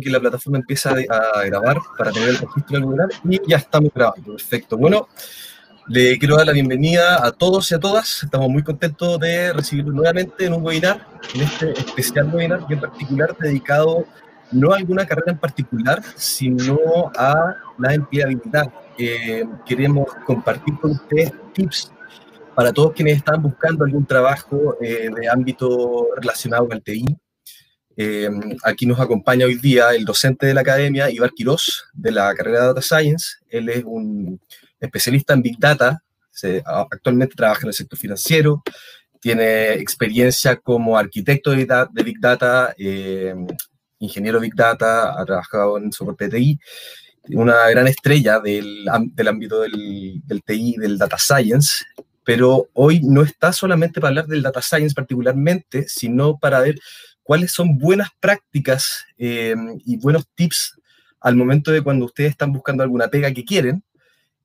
que la plataforma empieza a grabar para tener el registro del webinar y ya estamos grabando. Perfecto. Bueno, le quiero dar la bienvenida a todos y a todas. Estamos muy contentos de recibirlos nuevamente en un webinar, en este especial webinar y en particular dedicado no a alguna carrera en particular, sino a la empleabilidad. queremos compartir con ustedes tips para todos quienes están buscando algún trabajo eh, de ámbito relacionado con el TI, eh, aquí nos acompaña hoy día el docente de la academia, Ibar Quirós, de la carrera de Data Science. Él es un especialista en Big Data, actualmente trabaja en el sector financiero, tiene experiencia como arquitecto de, Big Data, eh, ingeniero Big Data, ha trabajado en soporte TI, una gran estrella del, ámbito del, del TI, del Data Science, pero hoy no está solamente para hablar del Data Science particularmente, sino para ver cuáles son buenas prácticas eh, y buenos tips al momento de cuando ustedes están buscando alguna pega que quieren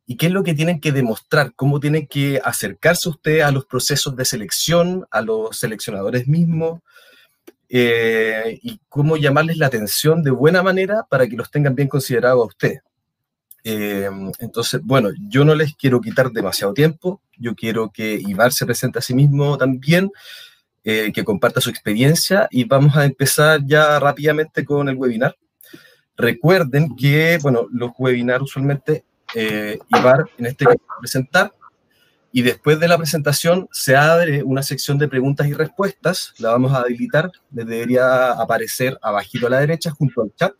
y qué es lo que tienen que demostrar, cómo tienen que acercarse ustedes a los procesos de selección, a los seleccionadores mismos eh, y cómo llamarles la atención de buena manera para que los tengan bien considerados a ustedes. Eh, entonces, bueno, yo no les quiero quitar demasiado tiempo, yo quiero que Ibar se presente a sí mismo también eh, que comparta su experiencia y vamos a empezar ya rápidamente con el webinar. Recuerden que, bueno, los webinars usualmente eh, Ibar en este caso a presentar y después de la presentación se abre una sección de preguntas y respuestas, la vamos a habilitar, les debería aparecer abajito a la derecha junto al chat,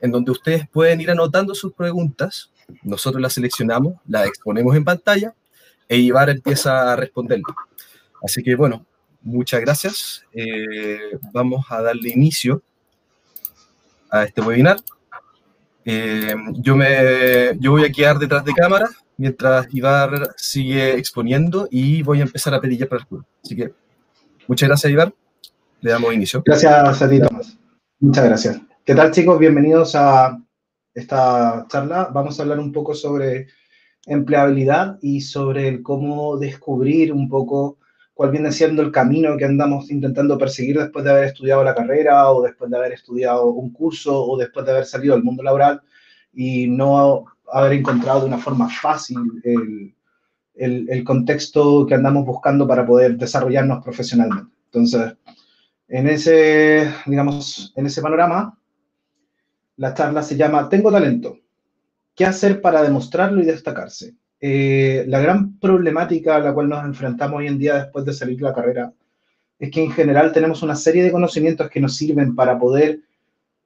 en donde ustedes pueden ir anotando sus preguntas, nosotros las seleccionamos, las exponemos en pantalla e Ibar empieza a responder. Así que bueno, muchas gracias. Eh, vamos a darle inicio a este webinar. Eh, yo, me, yo voy a quedar detrás de cámara mientras Ibar sigue exponiendo y voy a empezar a pedir para el juego. Así que muchas gracias, Ibar. Le damos inicio. Gracias a ti, Tomás. Muchas gracias. ¿Qué tal, chicos? Bienvenidos a esta charla. Vamos a hablar un poco sobre empleabilidad y sobre cómo descubrir un poco cuál viene siendo el camino que andamos intentando perseguir después de haber estudiado la carrera o después de haber estudiado un curso o después de haber salido al mundo laboral y no haber encontrado de una forma fácil el, el, contexto que andamos buscando para poder desarrollarnos profesionalmente. Entonces, en ese, digamos, en ese panorama, la charla se llama Tengo talento. ¿Qué hacer para demostrarlo y destacarse? Eh, la gran problemática a la cual nos enfrentamos hoy en día después de salir de la carrera es que en general tenemos una serie de conocimientos que nos sirven para poder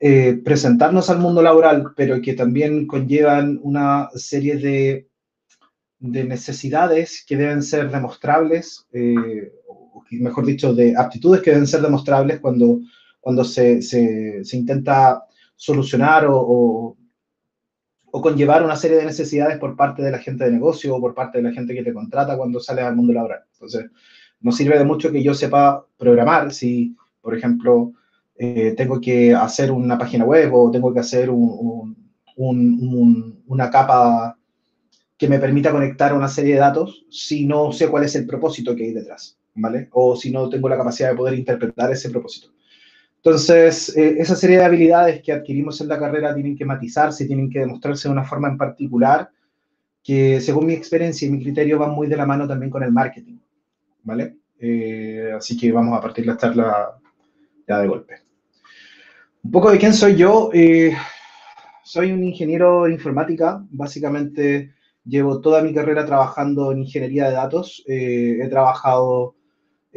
eh, presentarnos al mundo laboral, pero que también conllevan una serie de, de necesidades que deben ser demostrables, eh, o mejor dicho, de aptitudes que deben ser demostrables cuando, cuando se, se, se intenta solucionar o conllevar una serie de necesidades por parte de la gente de negocio o por parte de la gente que te contrata cuando sales al mundo laboral. Entonces, no sirve de mucho que yo sepa programar si, por ejemplo, eh, tengo que hacer una página web o tengo que hacer un, una capa que me permita conectar una serie de datos si no sé cuál es el propósito que hay detrás, ¿vale? O si no tengo la capacidad de poder interpretar ese propósito. Entonces, eh, esa serie de habilidades que adquirimos en la carrera tienen que matizarse, tienen que demostrarse de una forma en particular que, según mi experiencia y mi criterio, van muy de la mano también con el marketing, ¿vale? Eh, así que vamos a partir la charla ya de golpe. Un poco de quién soy yo. Eh, soy un ingeniero de informática. Básicamente llevo toda mi carrera trabajando en ingeniería de datos. he trabajado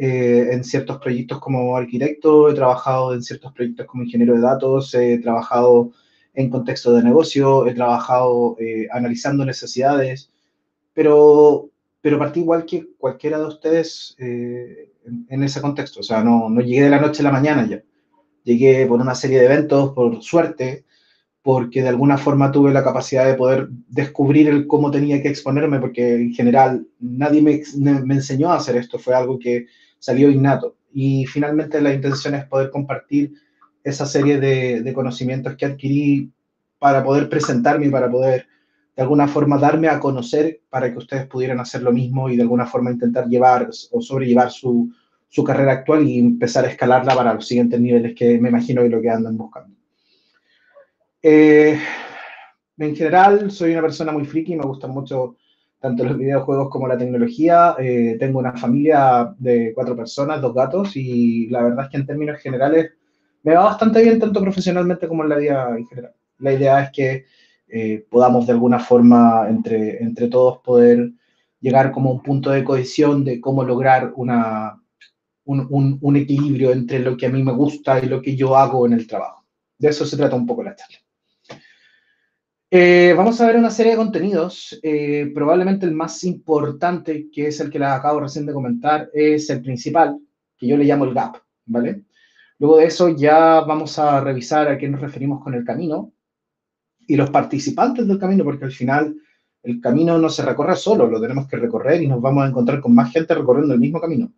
eh, en ciertos proyectos como arquitecto, he trabajado en ciertos proyectos como ingeniero de datos, he trabajado en contexto de negocio, he trabajado eh, analizando necesidades, pero, pero partí igual que cualquiera de ustedes eh, en, ese contexto. O sea, no, no llegué de la noche a la mañana ya. Llegué por una serie de eventos, por suerte, porque de alguna forma tuve la capacidad de poder descubrir el cómo tenía que exponerme, porque en general nadie me, me enseñó a hacer esto, fue algo que salió innato. Y finalmente la intención es poder compartir esa serie de, conocimientos que adquirí para poder presentarme y para poder de alguna forma darme a conocer para que ustedes pudieran hacer lo mismo y de alguna forma intentar llevar o sobrellevar su, su carrera actual y empezar a escalarla para los siguientes niveles que me imagino y lo que andan buscando. Eh, en general, soy una persona muy friki, me gustan mucho tanto los videojuegos como la tecnología. Eh, tengo una familia de cuatro personas, dos gatos, y la verdad es que en términos generales me va bastante bien, tanto profesionalmente como en la vida en general. La idea es que eh, podamos de alguna forma entre, entre todos poder llegar como a un punto de cohesión de cómo lograr una, un, un, equilibrio entre lo que a mí me gusta y lo que yo hago en el trabajo. De eso se trata un poco la charla. Eh, vamos a ver una serie de contenidos. Eh, probablemente el más importante, que es el que les acabo recién de comentar, es el principal, que yo le llamo el GAP, ¿vale? Luego de eso ya vamos a revisar a qué nos referimos con el camino y los participantes del camino, porque al final el camino no se recorre solo, lo tenemos que recorrer y nos vamos a encontrar con más gente recorriendo el mismo camino.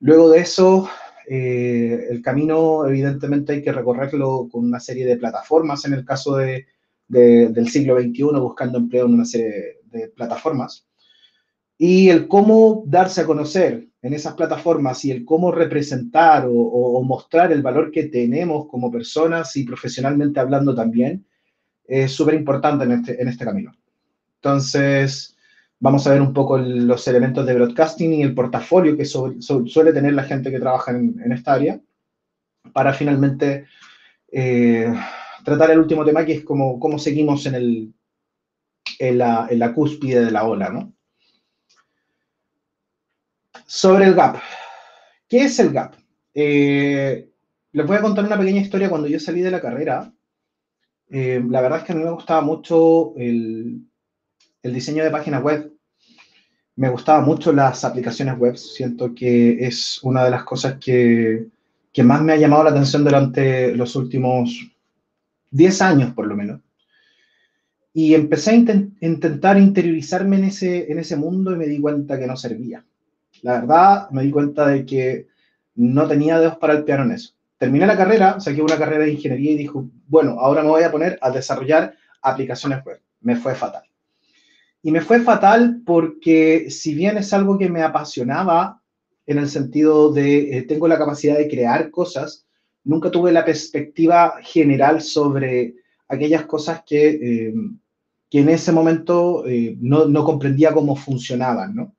Luego de eso, eh, el camino evidentemente hay que recorrerlo con una serie de plataformas en el caso de del siglo XXI buscando empleo en una serie de plataformas. Y el cómo darse a conocer en esas plataformas y el cómo representar o, mostrar el valor que tenemos como personas y profesionalmente hablando también es súper importante en este, en este camino. Entonces, vamos a ver un poco los elementos de broadcasting y el portafolio que suele tener la gente que trabaja en, esta área para finalmente eh, tratar el último tema, que es cómo, cómo seguimos en, el, en, la, en la cúspide de la ola, ¿no? Sobre el gap. ¿Qué es el gap? Eh, les voy a contar una pequeña historia. Cuando yo salí de la carrera, eh, la verdad es que a mí me gustaba mucho el, el, diseño de páginas web. Me gustaban mucho las aplicaciones web. Siento que es una de las cosas que, que más me ha llamado la atención durante los últimos 10 años por lo menos. Y empecé a intentar interiorizarme en ese, en ese mundo y me di cuenta que no servía. La verdad, me di cuenta de que no tenía dedos para el piano en eso. Terminé la carrera, saqué una carrera de ingeniería y dijo, bueno, ahora me voy a poner a desarrollar aplicaciones web. Me fue fatal. Y me fue fatal porque si bien es algo que me apasionaba en el sentido de eh, tengo la capacidad de crear cosas, nunca tuve la perspectiva general sobre aquellas cosas que, eh, que en ese momento eh, no, no, comprendía cómo funcionaban, ¿no?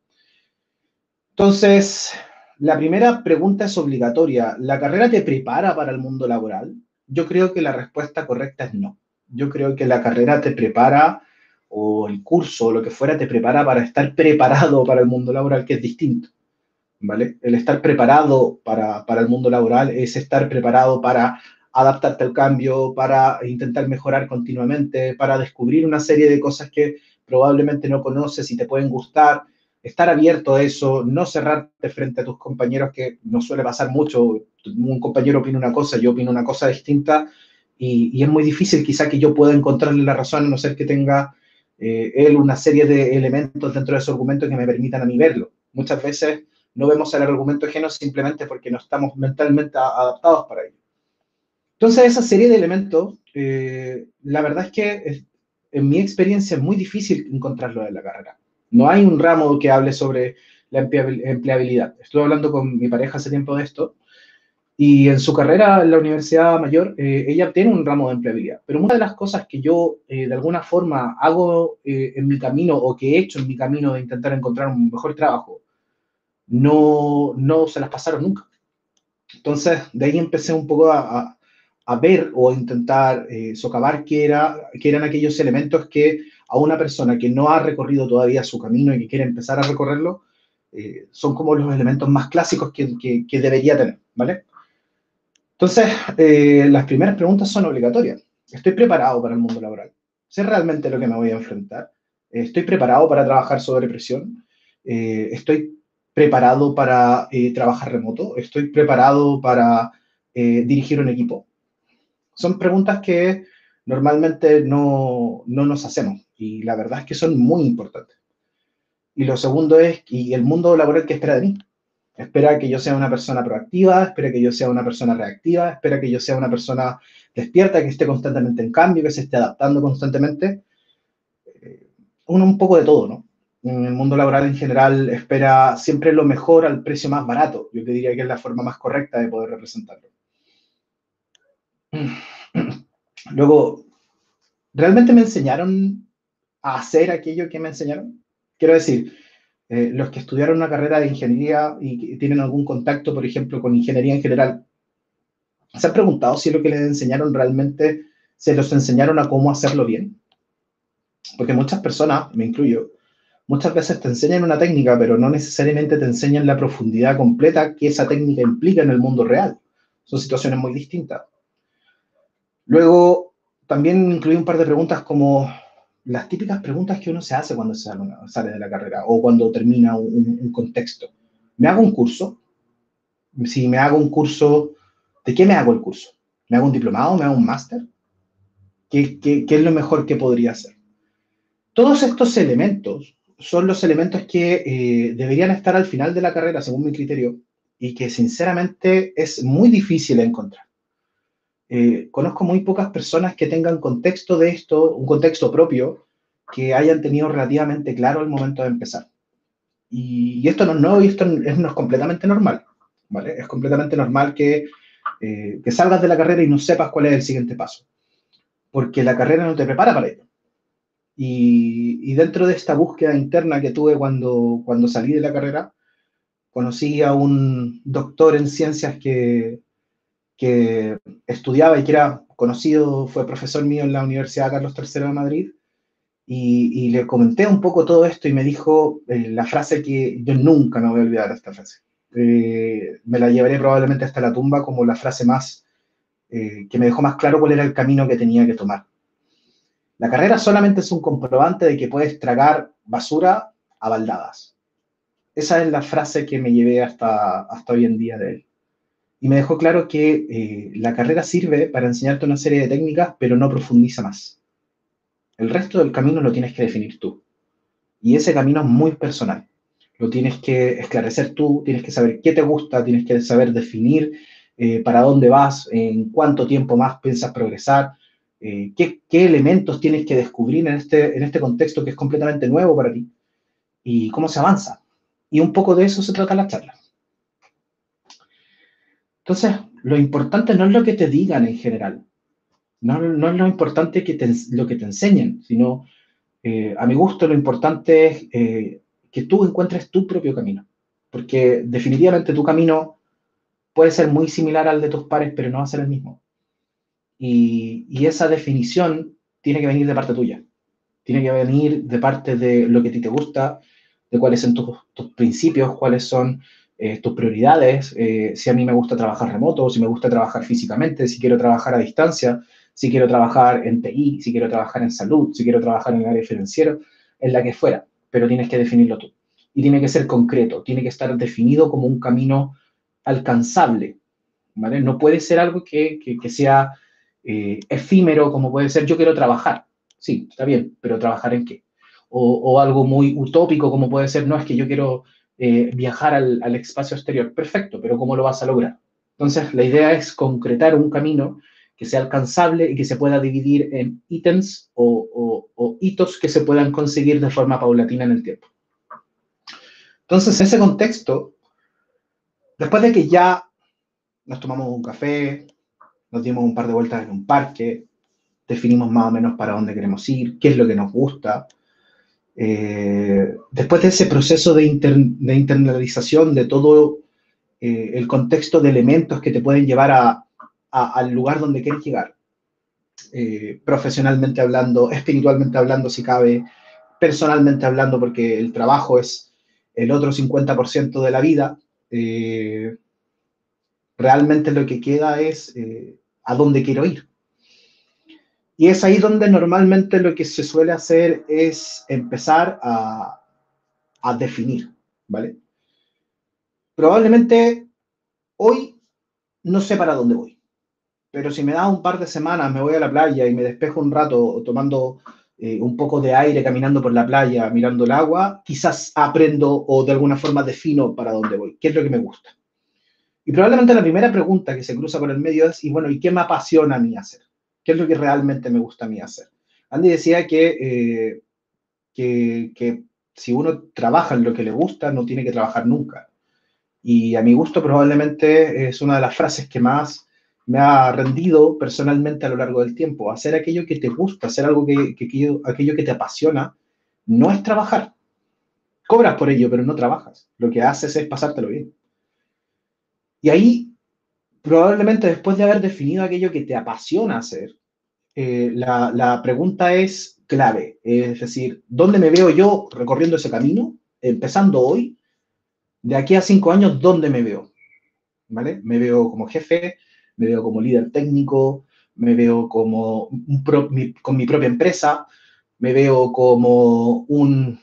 Entonces, la primera pregunta es obligatoria. ¿La carrera te prepara para el mundo laboral? Yo creo que la respuesta correcta es no. Yo creo que la carrera te prepara, o el curso, o lo que fuera, te prepara para estar preparado para el mundo laboral, que es distinto. El estar preparado para, el mundo laboral es estar preparado para adaptarte al cambio, para intentar mejorar continuamente, para descubrir una serie de cosas que probablemente no conoces y te pueden gustar, estar abierto a eso, no cerrarte frente a tus compañeros, que no suele pasar mucho, un compañero opina una cosa, yo opino una cosa distinta, y, es muy difícil quizá que yo pueda encontrarle la razón, a no ser que tenga eh, él una serie de elementos dentro de su argumento que me permitan a mí verlo. Muchas veces no vemos el argumento ajeno simplemente porque no estamos mentalmente adaptados para ello. Entonces, esa serie de elementos, eh, la verdad es que en mi experiencia es muy difícil encontrarlo en la carrera. No hay un ramo que hable sobre la empleabilidad. Estuve hablando con mi pareja hace tiempo de esto y en su carrera en la Universidad Mayor, eh, ella tiene un ramo de empleabilidad. Pero una de las cosas que yo eh, de alguna forma hago en mi camino o que he hecho en mi camino de intentar encontrar un mejor trabajo no, no se las pasaron nunca. Entonces, de ahí empecé un poco a, a, ver o a intentar eh, socavar qué, era, qué eran aquellos elementos que a una persona que no ha recorrido todavía su camino y que quiere empezar a recorrerlo, eh, son como los elementos más clásicos que, que, debería tener, ¿vale? Entonces, eh, las primeras preguntas son obligatorias. ¿Estoy preparado para el mundo laboral? ¿Sé realmente lo que me voy a enfrentar? ¿Estoy preparado para trabajar sobre presión? ¿Estoy preparado para eh, trabajar remoto? ¿Estoy preparado para eh, dirigir un equipo? Son preguntas que normalmente no, no, nos hacemos y la verdad es que son muy importantes. Y lo segundo es, ¿y el mundo laboral qué espera de mí? Espera que yo sea una persona proactiva, espera que yo sea una persona reactiva, espera que yo sea una persona despierta, que esté constantemente en cambio, que se esté adaptando constantemente. Eh, uno un poco de todo, ¿no? En el mundo laboral en general espera siempre lo mejor al precio más barato. Yo te diría que es la forma más correcta de poder representarlo. Luego, ¿realmente me enseñaron a hacer aquello que me enseñaron? Quiero decir, eh, los que estudiaron una carrera de ingeniería y tienen algún contacto, por ejemplo, con ingeniería en general, ¿se han preguntado si lo que les enseñaron realmente se los enseñaron a cómo hacerlo bien? Porque muchas personas, me incluyo, muchas veces te enseñan una técnica, pero no necesariamente te enseñan la profundidad completa que esa técnica implica en el mundo real. Son situaciones muy distintas. Luego, también incluí un par de preguntas como las típicas preguntas que uno se hace cuando sale de la carrera o cuando termina un, contexto. ¿Me hago un curso? Si me hago un curso, ¿de qué me hago el curso? ¿Me hago un diplomado? ¿Me hago un máster? ¿Qué, qué, qué es lo mejor que podría hacer? Todos estos elementos son los elementos que eh, deberían estar al final de la carrera, según mi criterio, y que sinceramente es muy difícil encontrar. Eh, conozco muy pocas personas que tengan contexto de esto, un contexto propio, que hayan tenido relativamente claro el momento de empezar. Y, esto no es esto es, no es completamente normal, ¿vale? Es completamente normal que, eh, que salgas de la carrera y no sepas cuál es el siguiente paso, porque la carrera no te prepara para ello. Y, y, dentro de esta búsqueda interna que tuve cuando, cuando salí de la carrera, conocí a un doctor en ciencias que, que estudiaba y que era conocido, fue profesor mío en la Universidad Carlos III de Madrid, y, le comenté un poco todo esto y me dijo eh, la frase que yo nunca me voy a olvidar esta frase. Eh, me la llevaré probablemente hasta la tumba como la frase más, eh, que me dejó más claro cuál era el camino que tenía que tomar. La carrera solamente es un comprobante de que puedes tragar basura a baldadas. Esa es la frase que me llevé hasta, hasta hoy en día de él y me dejó claro que eh, la carrera sirve para enseñarte una serie de técnicas, pero no profundiza más. El resto del camino lo tienes que definir tú. Y ese camino es muy personal. Lo tienes que esclarecer tú, tienes que saber qué te gusta, tienes que saber definir eh, para dónde vas, en cuánto tiempo más piensas progresar, eh, qué, elementos tienes que descubrir en este, en este contexto que es completamente nuevo para ti y cómo se avanza. Y un poco de eso se trata la charla. Entonces, lo importante no es lo que te digan en general, no, es lo importante que lo que te enseñen, sino, eh, a mi gusto, lo importante es eh, que tú encuentres tu propio camino, porque definitivamente tu camino puede ser muy similar al de tus pares, pero no va a ser el mismo. Y, esa definición tiene que venir de parte tuya, tiene que venir de parte de lo que a ti te gusta, de cuáles son tus, tus principios, cuáles son eh, tus prioridades, eh, si a mí me gusta trabajar remoto, si me gusta trabajar físicamente, si quiero trabajar a distancia, si quiero trabajar en TI, si quiero trabajar en salud, si quiero trabajar en el área financiera, en la que fuera, pero tienes que definirlo tú. Y tiene que ser concreto, tiene que estar definido como un camino alcanzable, ¿vale? No puede ser algo que, que, sea eh, efímero, como puede ser yo quiero trabajar. Sí, está bien, pero ¿trabajar en qué? O, o, algo muy utópico, como puede ser, no, es que yo quiero eh, viajar al, espacio exterior. Perfecto, pero ¿cómo lo vas a lograr? Entonces, la idea es concretar un camino que sea alcanzable y que se pueda dividir en ítems o, hitos que se puedan conseguir de forma paulatina en el tiempo. Entonces, en ese contexto, después de que ya nos tomamos un café, nos dimos un par de vueltas en un parque, definimos más o menos para dónde queremos ir, qué es lo que nos gusta, eh, después de ese proceso de, internalización de todo eh, el contexto de elementos que te pueden llevar al lugar donde quieres llegar, eh, profesionalmente hablando, espiritualmente hablando, si cabe, personalmente hablando, porque el trabajo es el otro 50% de la vida, realmente lo que queda es a dónde quiero ir. Y es ahí donde normalmente lo que se suele hacer es empezar a, definir, ¿vale? Probablemente hoy no sé para dónde voy, pero si me da un par de semanas, me voy a la playa y me despejo un rato tomando eh, un poco de aire, caminando por la playa, mirando el agua, quizás aprendo o de alguna forma defino para dónde voy, qué es lo que me gusta. Y probablemente la primera pregunta que se cruza por el medio es, y bueno, ¿y qué me apasiona a mí hacer? ¿Qué es lo que realmente me gusta a mí hacer? Andy decía que, eh, que, si uno trabaja en lo que le gusta, no tiene que trabajar nunca. Y a mi gusto probablemente es una de las frases que más me ha rendido personalmente a lo largo del tiempo. Hacer aquello que te gusta, hacer algo que, aquello que te apasiona, no es trabajar. Cobras por ello, pero no trabajas. Lo que haces es pasártelo bien. Y ahí, probablemente después de haber definido aquello que te apasiona hacer, eh, la, la pregunta es clave. Es decir, ¿dónde me veo yo recorriendo ese camino? Empezando hoy, de aquí a cinco años, ¿dónde me veo? ¿Vale? Me veo como jefe, me veo como líder técnico, me veo como con mi propia empresa, me veo como un,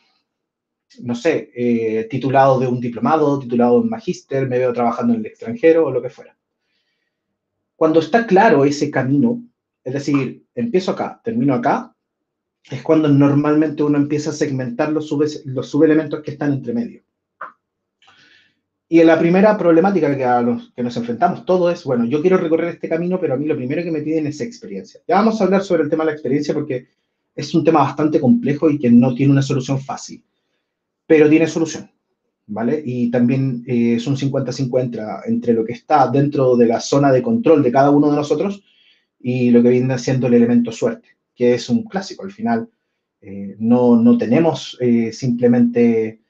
no sé, eh, titulado de un diplomado, titulado de un magíster, me veo trabajando en el extranjero o lo que fuera. Cuando está claro ese camino, es decir, empiezo acá, termino acá, es cuando normalmente uno empieza a segmentar los, los subelementos que están entre medio. Y la primera problemática que, a que nos enfrentamos todos es, bueno, yo quiero recorrer este camino, pero a mí lo primero que me piden es experiencia. Ya vamos a hablar sobre el tema de la experiencia porque es un tema bastante complejo y que no tiene una solución fácil, pero tiene solución, ¿vale? Y también eh, es un 50-50 entre lo que está dentro de la zona de control de cada uno de nosotros y lo que viene siendo el elemento suerte, que es un clásico. Al final, eh, no, no, tenemos eh, simplemente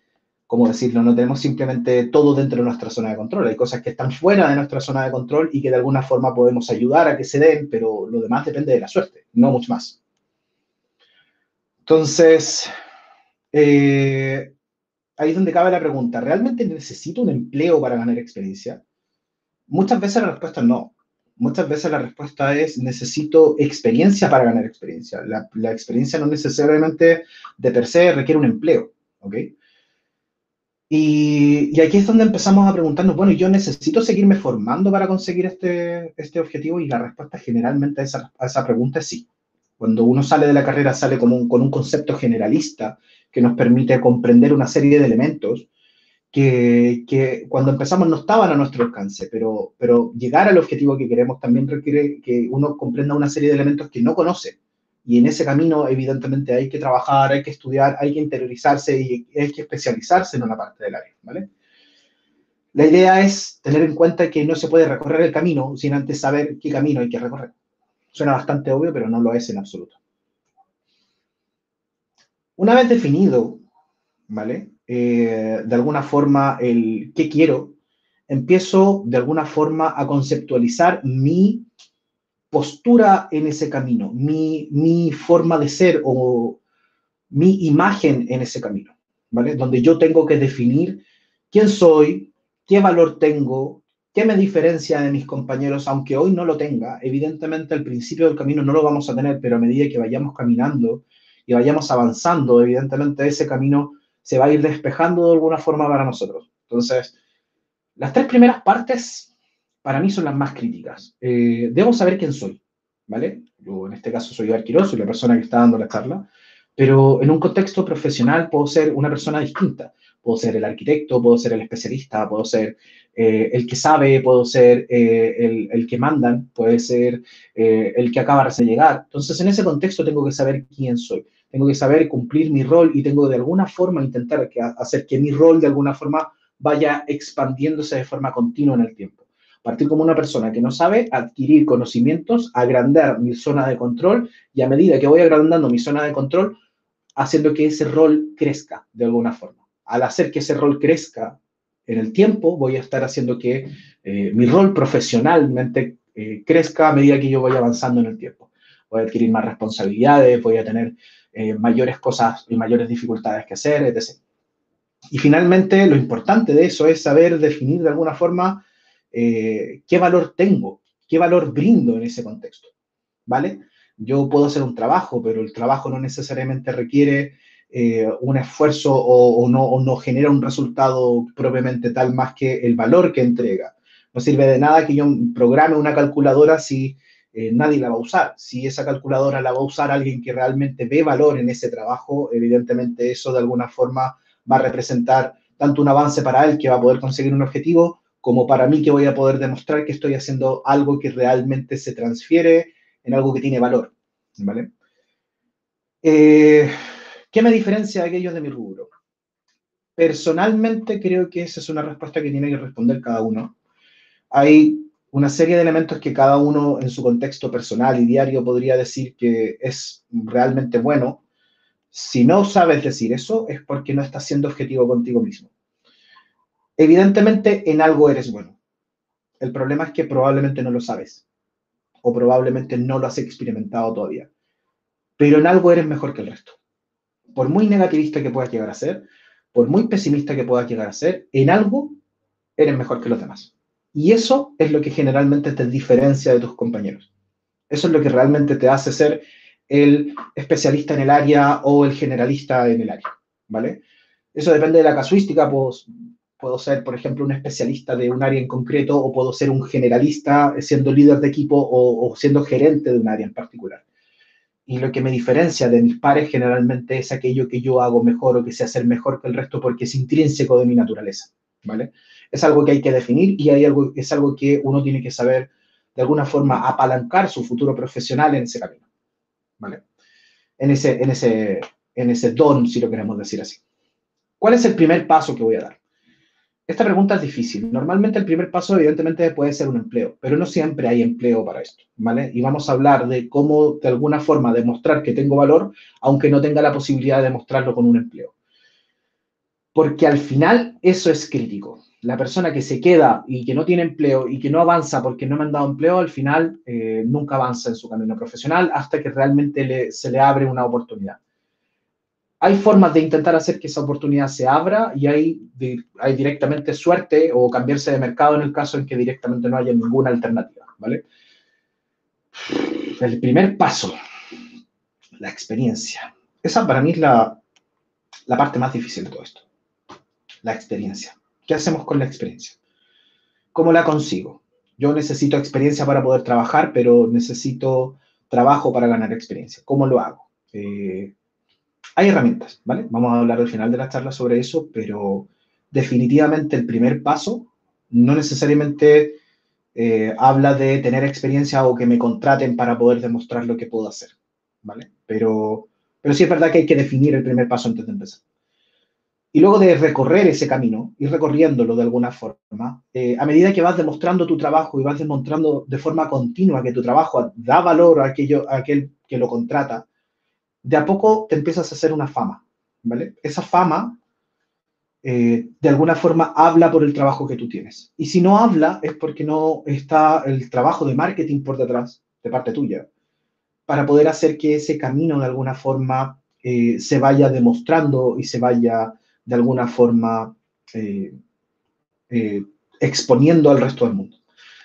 ¿cómo decirlo? No tenemos simplemente todo dentro de nuestra zona de control. Hay cosas que están fuera de nuestra zona de control y que de alguna forma podemos ayudar a que se den, pero lo demás depende de la suerte, no mucho más. Entonces, ahí es donde cabe la pregunta, ¿realmente necesito un empleo para ganar experiencia? Muchas veces la respuesta es no. Muchas veces la respuesta es necesito experiencia para ganar experiencia. La, experiencia no necesariamente de per se requiere un empleo, ¿ok? Y, aquí es donde empezamos a preguntarnos, bueno, ¿yo necesito seguirme formando para conseguir este, este objetivo? Y la respuesta generalmente a esa, pregunta es sí. Cuando uno sale de la carrera, sale con un, con un concepto generalista que nos permite comprender una serie de elementos que, que, cuando empezamos no estaban a nuestro alcance, pero, pero llegar al objetivo que queremos también requiere que uno comprenda una serie de elementos que no conoce y en ese camino, evidentemente, hay que trabajar, hay que estudiar, hay que interiorizarse y hay que especializarse en una parte del área, ¿vale? La idea es tener en cuenta que no se puede recorrer el camino sin antes saber qué camino hay que recorrer. Suena bastante obvio, pero no lo es en absoluto. Una vez definido, ¿vale? Eh, de alguna forma el qué quiero, empiezo de alguna forma a conceptualizar mi postura en ese camino, mi, mi forma de ser o mi imagen en ese camino, ¿vale? Donde yo tengo que definir quién soy, qué valor tengo, qué me diferencia de mis compañeros, aunque hoy no lo tenga. Evidentemente al principio del camino no lo vamos a tener, pero a medida que vayamos caminando y vayamos avanzando, evidentemente ese camino se va a ir despejando de alguna forma para nosotros. Entonces, las tres primeras partes para mí son las más críticas. Eh, debo saber quién soy, ¿vale? Yo en este caso soy Quiroz, soy la persona que está dando la charla, pero en un contexto profesional puedo ser una persona distinta. Puedo ser el arquitecto, puedo ser el especialista, puedo ser eh, el que sabe, puedo ser eh, el, que mandan, puede ser el que acaba de llegar. Entonces, en ese contexto tengo que saber quién soy. Tengo que saber cumplir mi rol y tengo de alguna forma intentar hacer que mi rol de alguna forma vaya expandiéndose de forma continua en el tiempo. Partir como una persona que no sabe adquirir conocimientos, agrandar mi zona de control y a medida que voy agrandando mi zona de control, haciendo que ese rol crezca de alguna forma. Al hacer que ese rol crezca en el tiempo, voy a estar haciendo que eh, mi rol profesionalmente eh, crezca a medida que yo voy avanzando en el tiempo. Voy a adquirir más responsabilidades, voy a tener eh, mayores cosas y mayores dificultades que hacer, etc. Y finalmente, lo importante de eso es saber definir de alguna forma eh, qué valor tengo, qué valor brindo en ese contexto, ¿vale? Yo puedo hacer un trabajo, pero el trabajo no necesariamente requiere eh, un esfuerzo o, no, no, genera un resultado propiamente tal más que el valor que entrega. No sirve de nada que yo programe una calculadora si eh, nadie la va a usar. Si esa calculadora la va a usar alguien que realmente ve valor en ese trabajo, evidentemente eso de alguna forma va a representar tanto un avance para él que va a poder conseguir un objetivo, como para mí que voy a poder demostrar que estoy haciendo algo que realmente se transfiere en algo que tiene valor, ¿vale? Eh, ¿Qué me diferencia de aquellos de mi rubro? Personalmente creo que esa es una respuesta que tiene que responder cada uno. Hay una serie de elementos que cada uno en su contexto personal y diario podría decir que es realmente bueno. Si no sabes decir eso, es porque no estás siendo objetivo contigo mismo. Evidentemente, en algo eres bueno. El problema es que probablemente no lo sabes o probablemente no lo has experimentado todavía. Pero en algo eres mejor que el resto. Por muy negativista que puedas llegar a ser, por muy pesimista que puedas llegar a ser, en algo eres mejor que los demás. Y eso es lo que generalmente te diferencia de tus compañeros. Eso es lo que realmente te hace ser el especialista en el área o el generalista en el área, ¿vale? Eso depende de la casuística, pues puedo ser, por ejemplo, un especialista de un área en concreto o puedo ser un generalista siendo líder de equipo o, o, siendo gerente de un área en particular. Y lo que me diferencia de mis pares generalmente es aquello que yo hago mejor o que sé hacer mejor que el resto porque es intrínseco de mi naturaleza, ¿vale? es algo que hay que definir y hay algo, es algo que uno tiene que saber de alguna forma apalancar su futuro profesional en ese camino, ¿vale? En ese, en ese, en ese don, si lo queremos decir así. ¿Cuál es el primer paso que voy a dar? Esta pregunta es difícil. Normalmente el primer paso evidentemente puede ser un empleo, pero no siempre hay empleo para esto, ¿vale? Y vamos a hablar de cómo de alguna forma demostrar que tengo valor, aunque no tenga la posibilidad de demostrarlo con un empleo. Porque al final eso es crítico la persona que se queda y que no tiene empleo y que no avanza porque no me han dado empleo, al final eh, nunca avanza en su camino profesional hasta que realmente se le abre una oportunidad. Hay formas de intentar hacer que esa oportunidad se abra y hay, hay directamente suerte o cambiarse de mercado en el caso en que directamente no haya ninguna alternativa, ¿vale? El primer paso, la experiencia. Esa para mí es la, la parte más difícil de todo esto, la experiencia ¿Qué hacemos con la experiencia? ¿Cómo la consigo? Yo necesito experiencia para poder trabajar, pero necesito trabajo para ganar experiencia. ¿Cómo lo hago? Eh, hay herramientas, ¿vale? Vamos a hablar al final de la charla sobre eso, pero definitivamente el primer paso no necesariamente eh, habla de tener experiencia o que me contraten para poder demostrar lo que puedo hacer, ¿vale? Pero, pero sí es verdad que hay que definir el primer paso antes de empezar. Y luego de recorrer ese camino, ir recorriéndolo de alguna forma, eh, a medida que vas demostrando tu trabajo y vas demostrando de forma continua que tu trabajo da valor a, aquello, a aquel que lo contrata, de a poco te empiezas a hacer una fama, ¿vale? Esa fama, eh, de alguna forma, habla por el trabajo que tú tienes. Y si no habla, es porque no está el trabajo de marketing por detrás, de parte tuya, para poder hacer que ese camino, de alguna forma, eh, se vaya demostrando y se vaya de alguna forma eh, exponiendo al resto del mundo.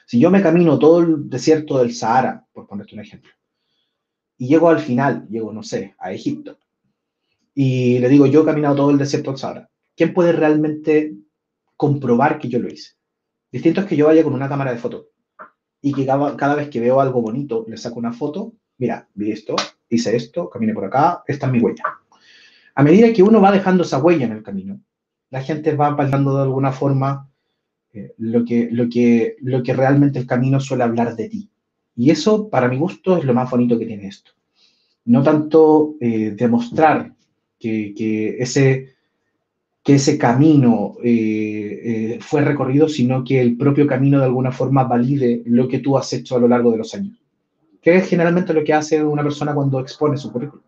Si yo me camino todo el desierto del Sahara, por ponerte un ejemplo, y llego al final, llego, no sé, a Egipto, y le digo, yo he caminado todo el desierto del Sahara, ¿quién puede realmente comprobar que yo lo hice? Distinto es que yo vaya con una cámara de foto y que cada, vez que veo algo bonito le saco una foto, mira, vi esto, hice esto, caminé por acá, esta es mi huella. A medida que uno va dejando esa huella en el camino, la gente va palpando de alguna forma eh, lo, que, lo, que, lo que realmente el camino suele hablar de ti. Y eso, para mi gusto, es lo más bonito que tiene esto. No tanto eh, demostrar que, ese, que ese camino eh, fue recorrido, sino que el propio camino de alguna forma valide lo que tú has hecho a lo largo de los años. Que es generalmente lo que hace una persona cuando expone su currículum.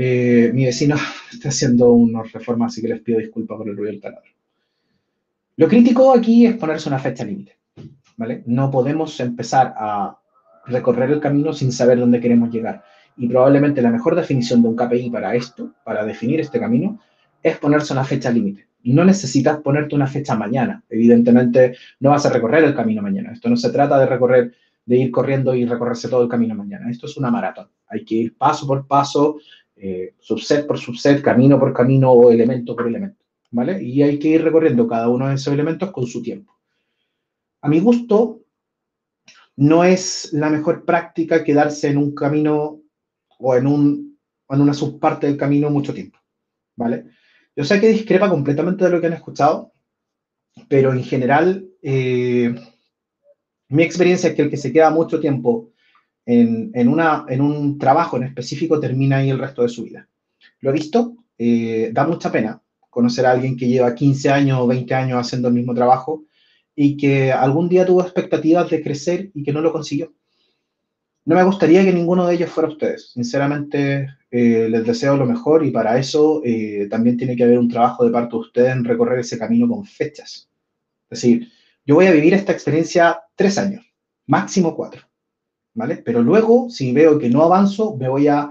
Eh, mi vecino está haciendo unas reformas, así que les pido disculpas por el ruido del taladro. Lo crítico aquí es ponerse una fecha límite, No podemos empezar a recorrer el camino sin saber dónde queremos llegar. Y probablemente la mejor definición de un KPI para esto, para definir este camino, es ponerse una fecha límite. No necesitas ponerte una fecha mañana. Evidentemente, no vas a recorrer el camino mañana. Esto no se trata de recorrer, de ir corriendo y recorrerse todo el camino mañana. Esto es una maratón. Hay que ir paso por paso, eh, subset por subset, camino por camino o elemento por elemento, ¿vale? Y hay que ir recorriendo cada uno de esos elementos con su tiempo. A mi gusto, no es la mejor práctica quedarse en un camino o en, un, en una subparte del camino mucho tiempo, ¿vale? Yo sé que discrepa completamente de lo que han escuchado, pero en general, eh, mi experiencia es que el que se queda mucho tiempo en, una, en un trabajo en específico termina ahí el resto de su vida. Lo he visto, eh, da mucha pena conocer a alguien que lleva 15 años o 20 años haciendo el mismo trabajo y que algún día tuvo expectativas de crecer y que no lo consiguió. No me gustaría que ninguno de ellos fuera ustedes. Sinceramente, eh, les deseo lo mejor y para eso eh, también tiene que haber un trabajo de parte de ustedes en recorrer ese camino con fechas. Es decir, yo voy a vivir esta experiencia tres años, máximo cuatro, ¿vale? Pero luego, si veo que no avanzo, me voy a,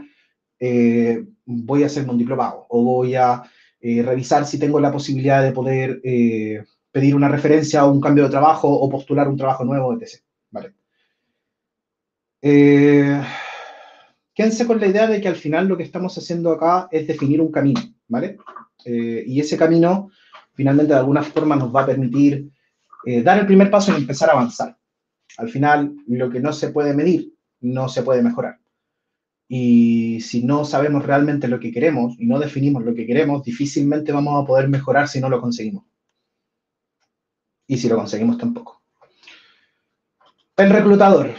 eh, voy a hacer un diplomado o voy a revisar si tengo la posibilidad de poder pedir una referencia o un cambio de trabajo o postular un trabajo nuevo, etc. ¿Vale? Eh, quédense con la idea de que al final lo que estamos haciendo acá es definir un camino, ¿vale? Eh, y ese camino finalmente de alguna forma nos va a permitir eh, dar el primer paso y empezar a avanzar. Al final, lo que no se puede medir, no se puede mejorar. Y si no sabemos realmente lo que queremos y no definimos lo que queremos, difícilmente vamos a poder mejorar si no lo conseguimos y si lo conseguimos tampoco. El reclutador.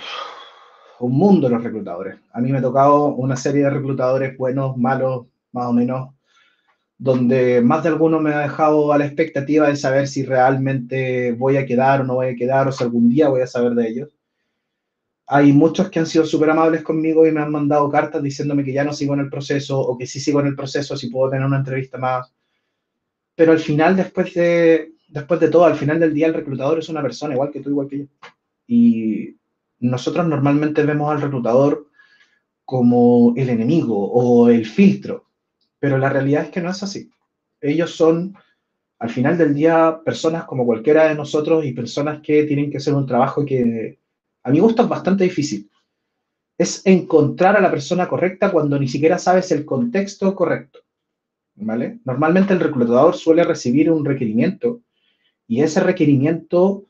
Un mundo de los reclutadores. A mí me ha tocado una serie de reclutadores buenos, malos, más o menos, donde más de alguno me ha dejado a la expectativa de saber si realmente voy a quedar o no voy a quedar, o si algún día voy a saber de ellos. Hay muchos que han sido súper amables conmigo y me han mandado cartas diciéndome que ya no sigo en el proceso o que sí sigo en el proceso, si puedo tener una entrevista más. Pero al final, después de después de todo, al final del día el reclutador es una persona igual que tú, igual que yo. Y nosotros normalmente vemos al reclutador como el enemigo o el filtro, pero la realidad es que no es así. Ellos son, al final del día, personas como cualquiera de nosotros y personas que tienen que hacer un trabajo que a mi gusto es bastante difícil. Es encontrar a la persona correcta cuando ni siquiera sabes el contexto correcto. ¿Vale? Normalmente el reclutador suele recibir un requerimiento y ese requerimiento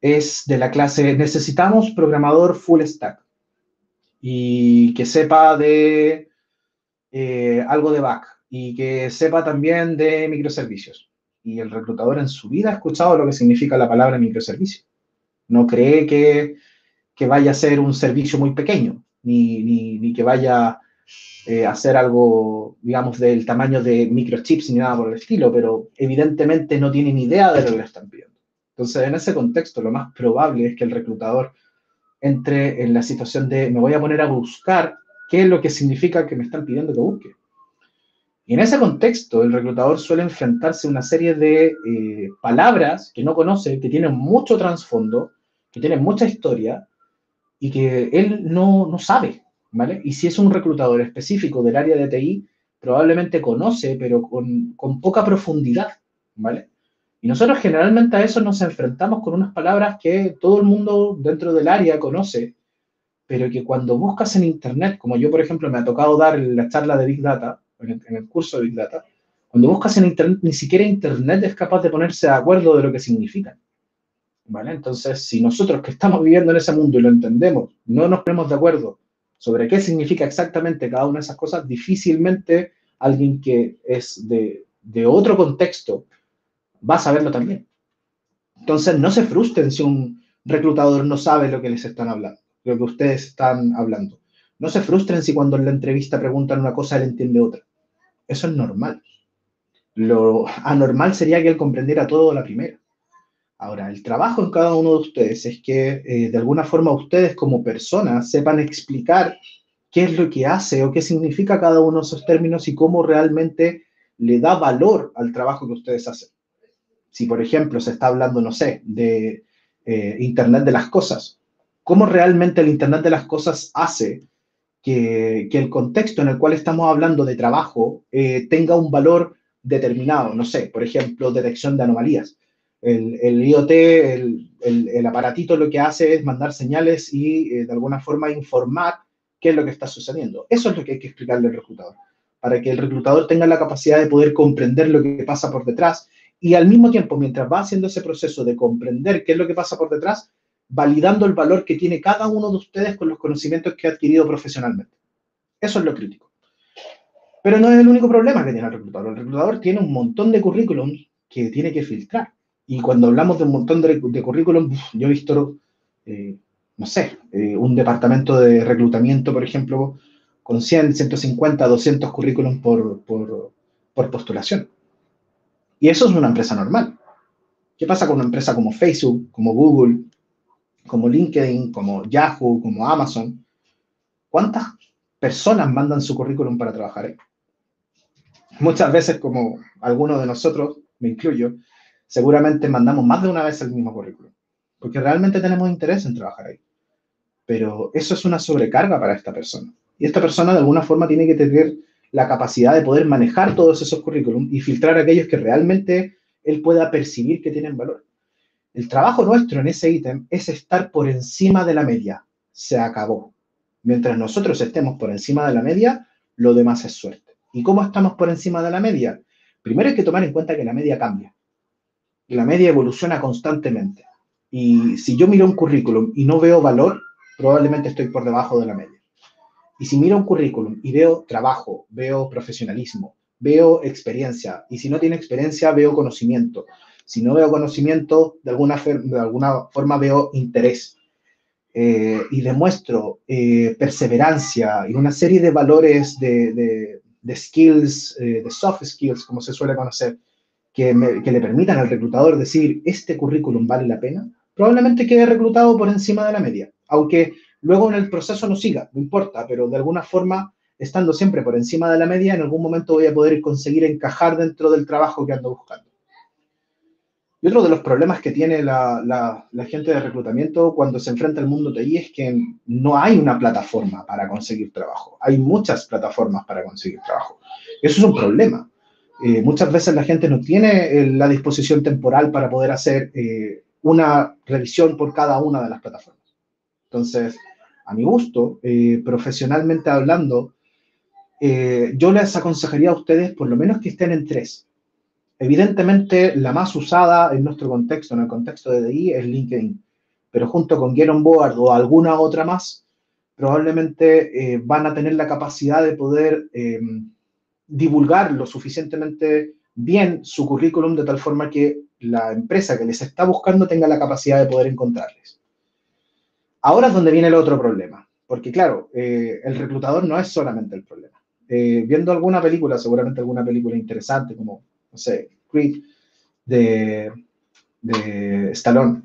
es de la clase, necesitamos programador full stack y que sepa de eh, algo de back y que sepa también de microservicios. Y el reclutador en su vida ha escuchado lo que significa la palabra microservicio. No cree que, que vaya a ser un servicio muy pequeño, ni, ni, que vaya eh, hacer algo, digamos, del tamaño de microchips ni nada por el estilo, pero evidentemente no tiene ni idea de lo que le están pidiendo. Entonces, en ese contexto, lo más probable es que el reclutador entre en la situación de me voy a poner a buscar qué es lo que significa que me están pidiendo que busque. Y en ese contexto, el reclutador suele enfrentarse a una serie de eh, palabras que no conoce, que tienen mucho trasfondo, que tienen mucha historia y que él no, no sabe. Y si es un reclutador específico del área de TI, probablemente conoce, pero con, poca profundidad, ¿vale? Y nosotros generalmente a eso nos enfrentamos con unas palabras que todo el mundo dentro del área conoce, pero que cuando buscas en Internet, como yo, por ejemplo, me ha tocado dar la charla de Big Data, en el, curso de Big Data, cuando buscas en Internet, ni siquiera Internet es capaz de ponerse de acuerdo de lo que significan. ¿Vale? Entonces, si nosotros que estamos viviendo en ese mundo y lo entendemos, no nos ponemos de acuerdo sobre qué significa exactamente cada una de esas cosas, difícilmente alguien que es de, otro contexto va a saberlo también. Entonces, no se frustren si un reclutador no sabe lo que les están hablando, lo que ustedes están hablando. No se frustren si cuando en la entrevista preguntan una cosa, él entiende otra. Eso es normal. Lo anormal sería que él comprendiera todo la primera. Ahora, el trabajo en cada uno de ustedes es que eh, de alguna forma ustedes como personas sepan explicar qué es lo que hace o qué significa cada uno de esos términos y cómo realmente le da valor al trabajo que ustedes hacen. Si, por ejemplo, se está hablando, no sé, de eh, Internet de las Cosas, ¿cómo realmente el Internet de las Cosas hace que, el contexto en el cual estamos hablando de trabajo eh, tenga un valor determinado? No sé, por ejemplo, detección de anomalías el, IoT, el, aparatito lo que hace es mandar señales y eh, de alguna forma informar qué es lo que está sucediendo. Eso es lo que hay que explicarle al reclutador, para que el reclutador tenga la capacidad de poder comprender lo que pasa por detrás y al mismo tiempo, mientras va haciendo ese proceso de comprender qué es lo que pasa por detrás, validando el valor que tiene cada uno de ustedes con los conocimientos que ha adquirido profesionalmente. Eso es lo crítico. Pero no es el único problema que tiene el reclutador. El reclutador tiene un montón de currículums que tiene que filtrar. Y cuando hablamos de un montón de, currículum, yo he visto, eh, no sé, eh, un departamento de reclutamiento, por ejemplo, con 100, 150, 200 currículums por, por, postulación. Y eso es una empresa normal. ¿Qué pasa con una empresa como Facebook, como Google, como LinkedIn, como Yahoo, como Amazon? ¿Cuántas personas mandan su currículum para trabajar ahí? Muchas veces, como algunos de nosotros, me incluyo, seguramente mandamos más de una vez el mismo currículum, porque realmente tenemos interés en trabajar ahí. Pero eso es una sobrecarga para esta persona. Y esta persona de alguna forma tiene que tener la capacidad de poder manejar todos esos currículums y filtrar aquellos que realmente él pueda percibir que tienen valor. El trabajo nuestro en ese ítem es estar por encima de la media. Se acabó. Mientras nosotros estemos por encima de la media, lo demás es suerte. ¿Y cómo estamos por encima de la media? Primero hay que tomar en cuenta que la media cambia. La media evoluciona constantemente. Y si yo miro un currículum y no veo valor, probablemente estoy por debajo de la media. Y si miro un currículum y veo trabajo, veo profesionalismo, veo experiencia, y si no tiene experiencia, veo conocimiento. Si no veo conocimiento, de alguna, de alguna forma veo interés. Eh, y demuestro eh, perseverancia y una serie de valores de, de, skills, eh, de soft skills, como se suele conocer, que, le permitan al reclutador decir, este currículum vale la pena, probablemente quede reclutado por encima de la media. Aunque luego en el proceso no siga, no importa, pero de alguna forma, estando siempre por encima de la media, en algún momento voy a poder conseguir encajar dentro del trabajo que ando buscando. Y otro de los problemas que tiene la, la, gente de reclutamiento cuando se enfrenta al mundo TI es que no hay una plataforma para conseguir trabajo. Hay muchas plataformas para conseguir trabajo. Eso es un problema. Eh, muchas veces la gente no tiene eh, la disposición temporal para poder hacer eh, una revisión por cada una de las plataformas. Entonces, a mi gusto, profesionalmente hablando, yo les aconsejaría a ustedes por lo menos que estén en tres. Evidentemente, la más usada en nuestro contexto, en el contexto de DI, es LinkedIn, pero junto con Get On Board o alguna otra más, probablemente van a tener la capacidad de poder divulgar lo suficientemente bien su currículum de tal forma que la empresa que les está buscando tenga la capacidad de poder encontrarles. Ahora es donde viene el otro problema, porque claro, eh, el reclutador no es solamente el problema. Eh, viendo alguna película, seguramente alguna película interesante, como, no sé, Creed, de, de Stallone,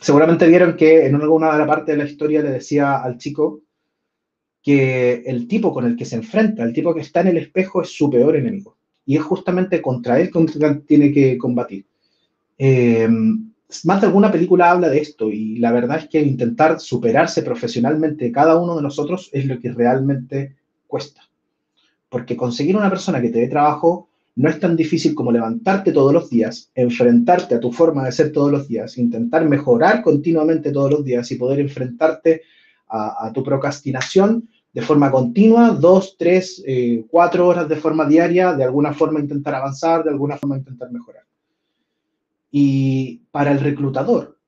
seguramente vieron que en alguna de la parte de la historia le decía al chico que el tipo con el que se enfrenta, el tipo que está en el espejo, es su peor enemigo. Y es justamente contra él contra él tiene que combatir. Eh, más de alguna película habla de esto y la verdad es que intentar superarse profesionalmente cada uno de nosotros es lo que realmente cuesta. Porque conseguir una persona que te dé trabajo no es tan difícil como levantarte todos los días, enfrentarte a tu forma de ser todos los días, intentar mejorar continuamente todos los días y poder enfrentarte a, tu procrastinación de forma continua, dos, tres, eh, cuatro horas de forma diaria, de alguna forma intentar avanzar, de alguna forma intentar mejorar. Y para el reclutador,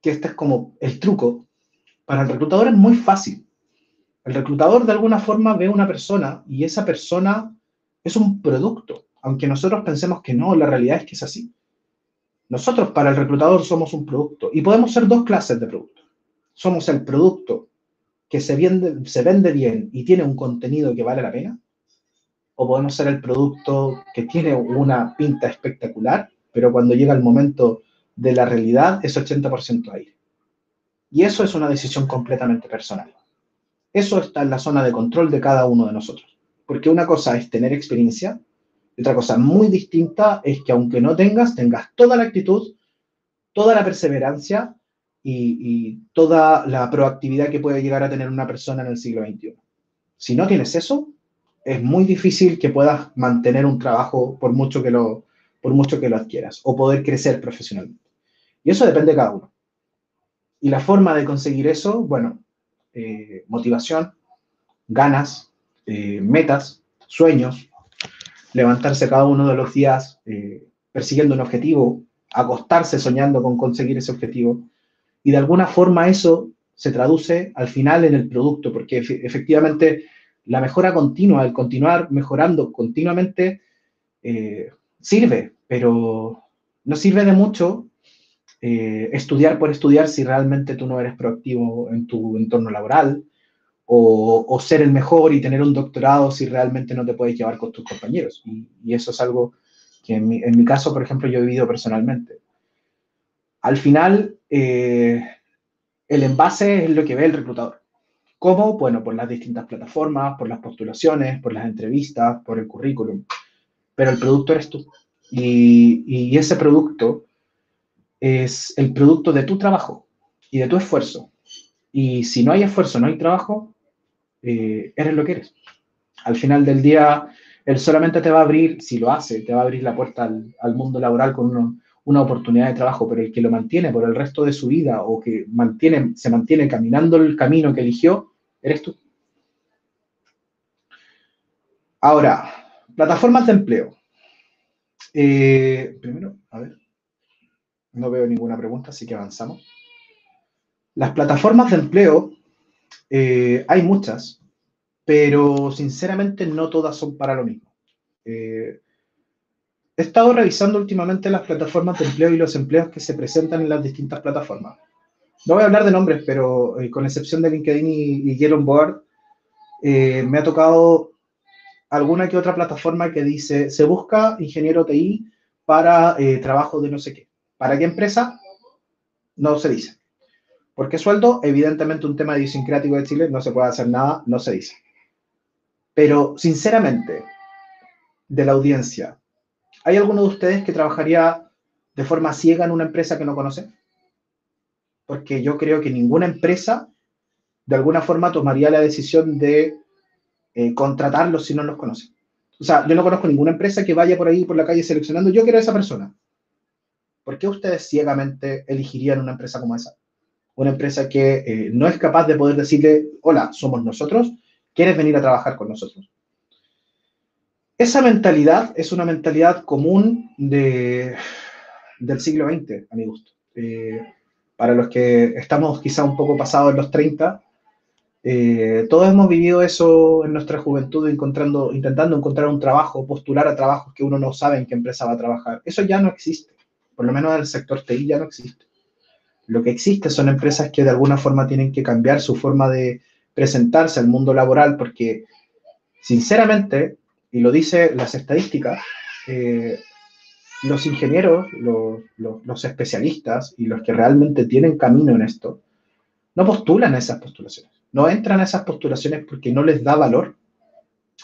que este es como el truco, para el reclutador es muy fácil. El reclutador de alguna forma ve una persona y esa persona es un producto, aunque nosotros pensemos que no, la realidad es que es así. Nosotros para el reclutador somos un producto y podemos ser dos clases de productos. Somos el producto que se vende, bien y tiene un contenido que vale la pena, o podemos ser el producto que tiene una pinta espectacular pero cuando llega el momento de la realidad es 80% aire. Y eso es una decisión completamente personal. Eso está en la zona de control de cada uno de nosotros. Porque una cosa es tener experiencia otra cosa muy distinta es que aunque no tengas, tengas toda la actitud, toda la perseverancia y, toda la proactividad que puede llegar a tener una persona en el siglo XXI. Si no tienes eso, es muy difícil que puedas mantener un trabajo por mucho que lo, por mucho que lo adquieras, o poder crecer profesionalmente. Y eso depende de cada uno. Y la forma de conseguir eso, bueno, eh, motivación, ganas, eh, metas, sueños, levantarse cada uno de los días eh, persiguiendo un objetivo, acostarse soñando con conseguir ese objetivo. Y de alguna forma eso se traduce al final en el producto, porque efectivamente la mejora continua, el continuar mejorando continuamente, sirve, pero no sirve de mucho eh, estudiar por estudiar si realmente tú no eres proactivo en tu entorno laboral o, ser el mejor y tener un doctorado si realmente no te puedes llevar con tus compañeros. Y, eso es algo que en mi, en mi, caso, por ejemplo, yo he vivido personalmente. Al final, el envase es lo que ve el reclutador. ¿Cómo? Bueno, por las distintas plataformas, por las postulaciones, por las entrevistas, por el currículum. Pero el producto eres tú. Y, y ese producto es el producto de tu trabajo y de tu esfuerzo. Y si no hay esfuerzo, no hay trabajo, eh, eres lo que eres. Al final del día, él solamente te va a abrir, si lo hace, te va a abrir la puerta al, mundo laboral con una oportunidad de trabajo, pero el que lo mantiene por el resto de su vida o que mantiene, se mantiene caminando el camino que eligió, eres tú. Ahora, plataformas de empleo. Eh, primero, a ver. No veo ninguna pregunta, así que avanzamos. Las plataformas de empleo, eh, hay muchas, pero sinceramente no todas son para lo mismo. Eh, he estado revisando últimamente las plataformas de empleo y los empleos que se presentan en las distintas plataformas. No voy a hablar de nombres, pero eh, con excepción de LinkedIn y, y Get Board, me ha tocado alguna que otra plataforma que dice, se busca ingeniero TI para trabajo de no sé qué. ¿Para qué empresa? No se dice. ¿Por qué sueldo? Evidentemente un tema idiosincrático de Chile, no se puede hacer nada, no se dice. Pero, sinceramente, de la audiencia, ¿hay alguno de ustedes que trabajaría de forma ciega en una empresa que no conoce? Porque yo creo que ninguna empresa, de alguna forma, tomaría la decisión de eh, contratarlos si no los conoce. O sea, yo no conozco ninguna empresa que vaya por ahí, por la calle, seleccionando, yo quiero a esa persona. ¿por qué ustedes ciegamente elegirían una empresa como esa? Una empresa que eh, no es capaz de poder decirle, hola, somos nosotros, ¿quieres venir a trabajar con nosotros? Esa mentalidad es una mentalidad común de, del siglo XX, a mi gusto. Para los que estamos quizá un poco pasados en los 30, eh, todos hemos vivido eso en nuestra juventud, encontrando, intentando encontrar un trabajo, postular a trabajos que uno no sabe en qué empresa va a trabajar. Eso ya no existe por lo menos en el sector TI ya no existe. Lo que existe son empresas que de alguna forma tienen que cambiar su forma de presentarse al mundo laboral porque, sinceramente, y lo dice las estadísticas, eh, los ingenieros, los, especialistas y los que realmente tienen camino en esto, no postulan a esas postulaciones. No entran a esas postulaciones porque no les da valor.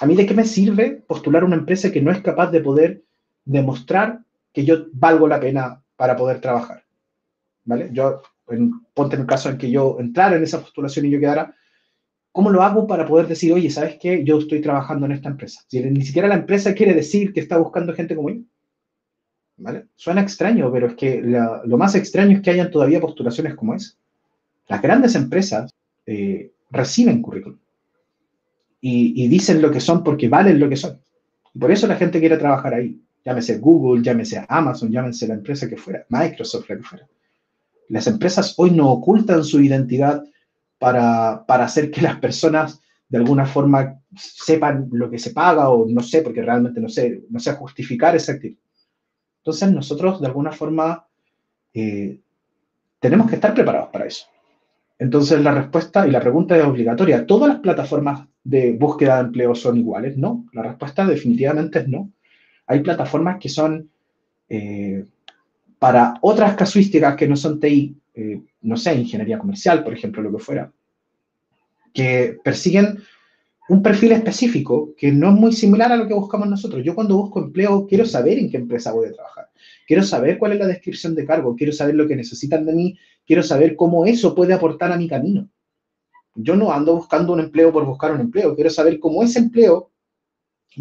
¿A mí de qué me sirve postular una empresa que no es capaz de poder demostrar que yo valgo la pena para poder trabajar. ¿Vale? Yo, ponte en el caso en que yo entrara en esa postulación y yo quedara, ¿cómo lo hago para poder decir, oye, ¿sabes qué? Yo estoy trabajando en esta empresa. Si ni siquiera la empresa quiere decir que está buscando gente como yo. ¿Vale? Suena extraño, pero es que lo más extraño es que hayan todavía postulaciones como esa. Las grandes empresas eh, reciben currículum y, dicen lo que son porque valen lo que son. Y por eso la gente quiere trabajar ahí llámese Google, llámese Amazon, llámese la empresa que fuera, Microsoft, la que fuera. Las empresas hoy no ocultan su identidad para, para hacer que las personas de alguna forma sepan lo que se paga o no sé, porque realmente no sé, no sé justificar esa actitud. Entonces nosotros de alguna forma eh, tenemos que estar preparados para eso. Entonces la respuesta y la pregunta es obligatoria. ¿Todas las plataformas de búsqueda de empleo son iguales? No. La respuesta definitivamente es no. Hay plataformas que son eh, para otras casuísticas que no son TI, eh, no sé, ingeniería comercial, por ejemplo, lo que fuera, que persiguen un perfil específico que no es muy similar a lo que buscamos nosotros. Yo cuando busco empleo quiero saber en qué empresa voy a trabajar, quiero saber cuál es la descripción de cargo, quiero saber lo que necesitan de mí, quiero saber cómo eso puede aportar a mi camino. Yo no ando buscando un empleo por buscar un empleo, quiero saber cómo ese empleo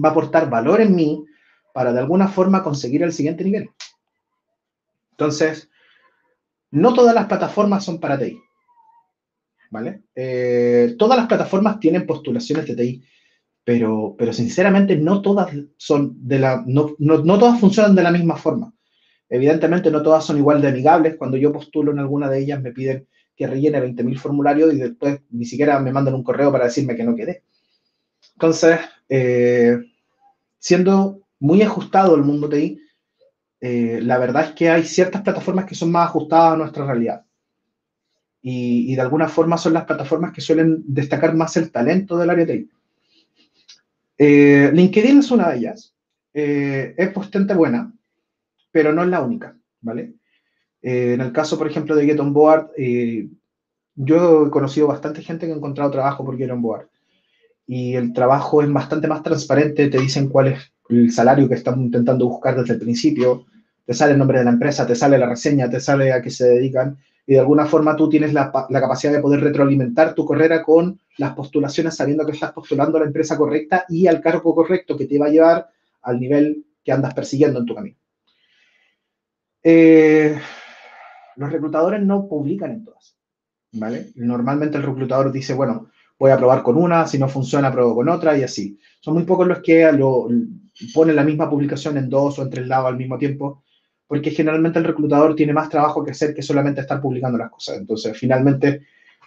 va a aportar valor en mí, para de alguna forma conseguir el siguiente nivel. Entonces, no todas las plataformas son para TI. ¿Vale? Eh, todas las plataformas tienen postulaciones de TI, pero, pero sinceramente no todas son de la, no, no, todas funcionan de la misma forma. Evidentemente no todas son igual de amigables. Cuando yo postulo en alguna de ellas me piden que rellene 20.000 formularios y después ni siquiera me mandan un correo para decirme que no quedé. Entonces, eh, siendo muy ajustado el mundo TI, eh, la verdad es que hay ciertas plataformas que son más ajustadas a nuestra realidad. Y, de alguna forma son las plataformas que suelen destacar más el talento del área TI. Eh, LinkedIn es una de ellas. Eh, es bastante buena, pero no es la única, ¿vale? Eh, en el caso, por ejemplo, de Get On Board, yo he conocido bastante gente que ha encontrado trabajo por Get On Board. Y el trabajo es bastante más transparente, te dicen cuál es el salario que están intentando buscar desde el principio, te sale el nombre de la empresa, te sale la reseña, te sale a qué se dedican, y de alguna forma tú tienes la, la, capacidad de poder retroalimentar tu carrera con las postulaciones sabiendo que estás postulando a la empresa correcta y al cargo correcto que te va a llevar al nivel que andas persiguiendo en tu camino. Eh, los reclutadores no publican en todas, ¿vale? Normalmente el reclutador dice, bueno, voy a probar con una, si no funciona, pruebo con otra y así. Son muy pocos los que lo, ponen la misma publicación en dos o en tres lados al mismo tiempo, porque generalmente el reclutador tiene más trabajo que hacer que solamente estar publicando las cosas. Entonces, finalmente,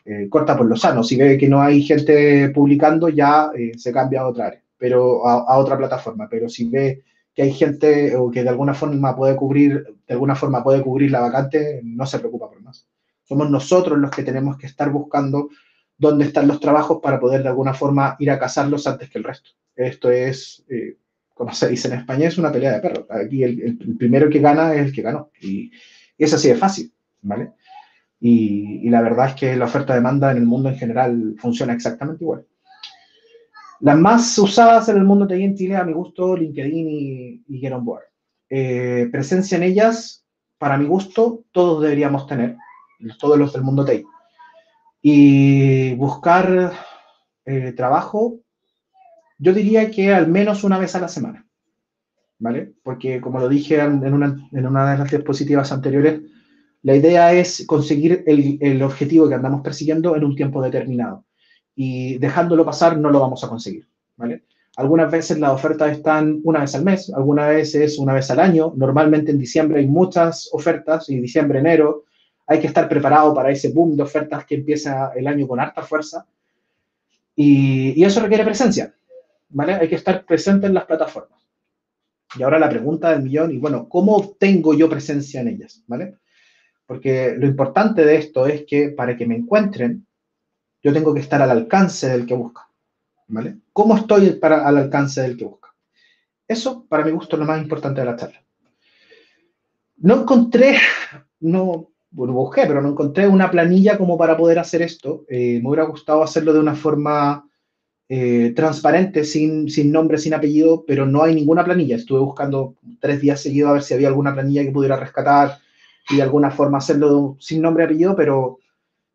eh, corta por lo sano. Si ve que no hay gente publicando, ya eh, se cambia a otra área, pero a, otra plataforma. Pero si ve que hay gente o que de alguna forma puede cubrir, de alguna forma puede cubrir la vacante, no se preocupa por más. Somos nosotros los que tenemos que estar buscando dónde están los trabajos para poder de alguna forma ir a cazarlos antes que el resto. Esto es, eh, como se dice en España, es una pelea de perros. Aquí el, primero que gana es el que ganó. Y, es así de fácil, ¿vale? Y, y la verdad es que la oferta-demanda en el mundo en general funciona exactamente igual. Las más usadas en el mundo TI en Chile, a mi gusto, LinkedIn y, y Get On Board. Eh, presencia en ellas, para mi gusto, todos deberíamos tener, todos los del mundo TI. Y buscar eh, trabajo, yo diría que al menos una vez a la semana, ¿vale? Porque como lo dije en una, en una de las diapositivas anteriores, la idea es conseguir el, el objetivo que andamos persiguiendo en un tiempo determinado y dejándolo pasar no lo vamos a conseguir, ¿vale? Algunas veces las ofertas están una vez al mes, algunas veces una vez al año. Normalmente en diciembre hay muchas ofertas, y diciembre, enero. Hay que estar preparado para ese boom de ofertas que empieza el año con harta fuerza. Y, y eso requiere presencia, ¿vale? Hay que estar presente en las plataformas. Y ahora la pregunta del millón, y bueno, ¿cómo tengo yo presencia en ellas? ¿Vale? Porque lo importante de esto es que para que me encuentren, yo tengo que estar al alcance del que busca. ¿Vale? ¿Cómo estoy para, al alcance del que busca? Eso, para mi gusto, es lo más importante de la charla. No encontré, no, busqué, pero no encontré una planilla como para poder hacer esto. Eh, me hubiera gustado hacerlo de una forma eh, transparente, sin, sin nombre, sin apellido, pero no hay ninguna planilla. Estuve buscando tres días seguidos a ver si había alguna planilla que pudiera rescatar y de alguna forma hacerlo sin nombre apellido, pero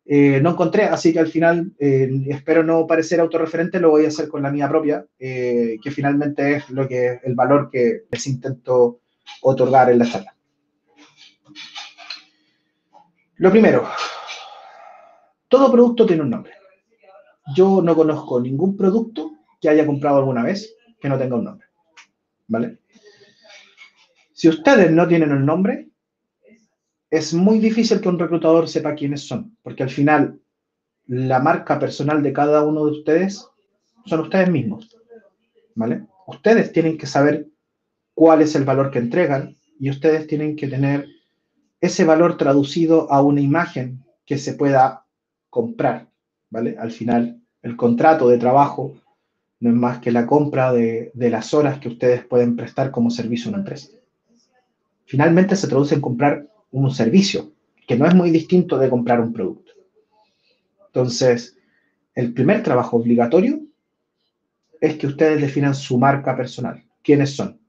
eh, no encontré, así que al final, eh, espero no parecer autorreferente, lo voy a hacer con la mía propia, que finalmente es lo que el valor que les intento otorgar en la charla. Lo primero, todo producto tiene un nombre. Yo no conozco ningún producto que haya comprado alguna vez que no tenga un nombre. ¿Vale? Si ustedes no tienen un nombre, es muy difícil que un reclutador sepa quiénes son, porque al final la marca personal de cada uno de ustedes son ustedes mismos, ¿vale? Ustedes tienen que saber cuál es el valor que entregan y ustedes tienen que tener ese valor traducido a una imagen que se pueda comprar, ¿vale? Al final, el contrato de trabajo no es más que la compra de, las horas que ustedes pueden prestar como servicio a una empresa. Finalmente se traduce en comprar un servicio, que no es muy distinto de comprar un producto. Entonces, el primer trabajo obligatorio es que ustedes definan su marca personal, quiénes son,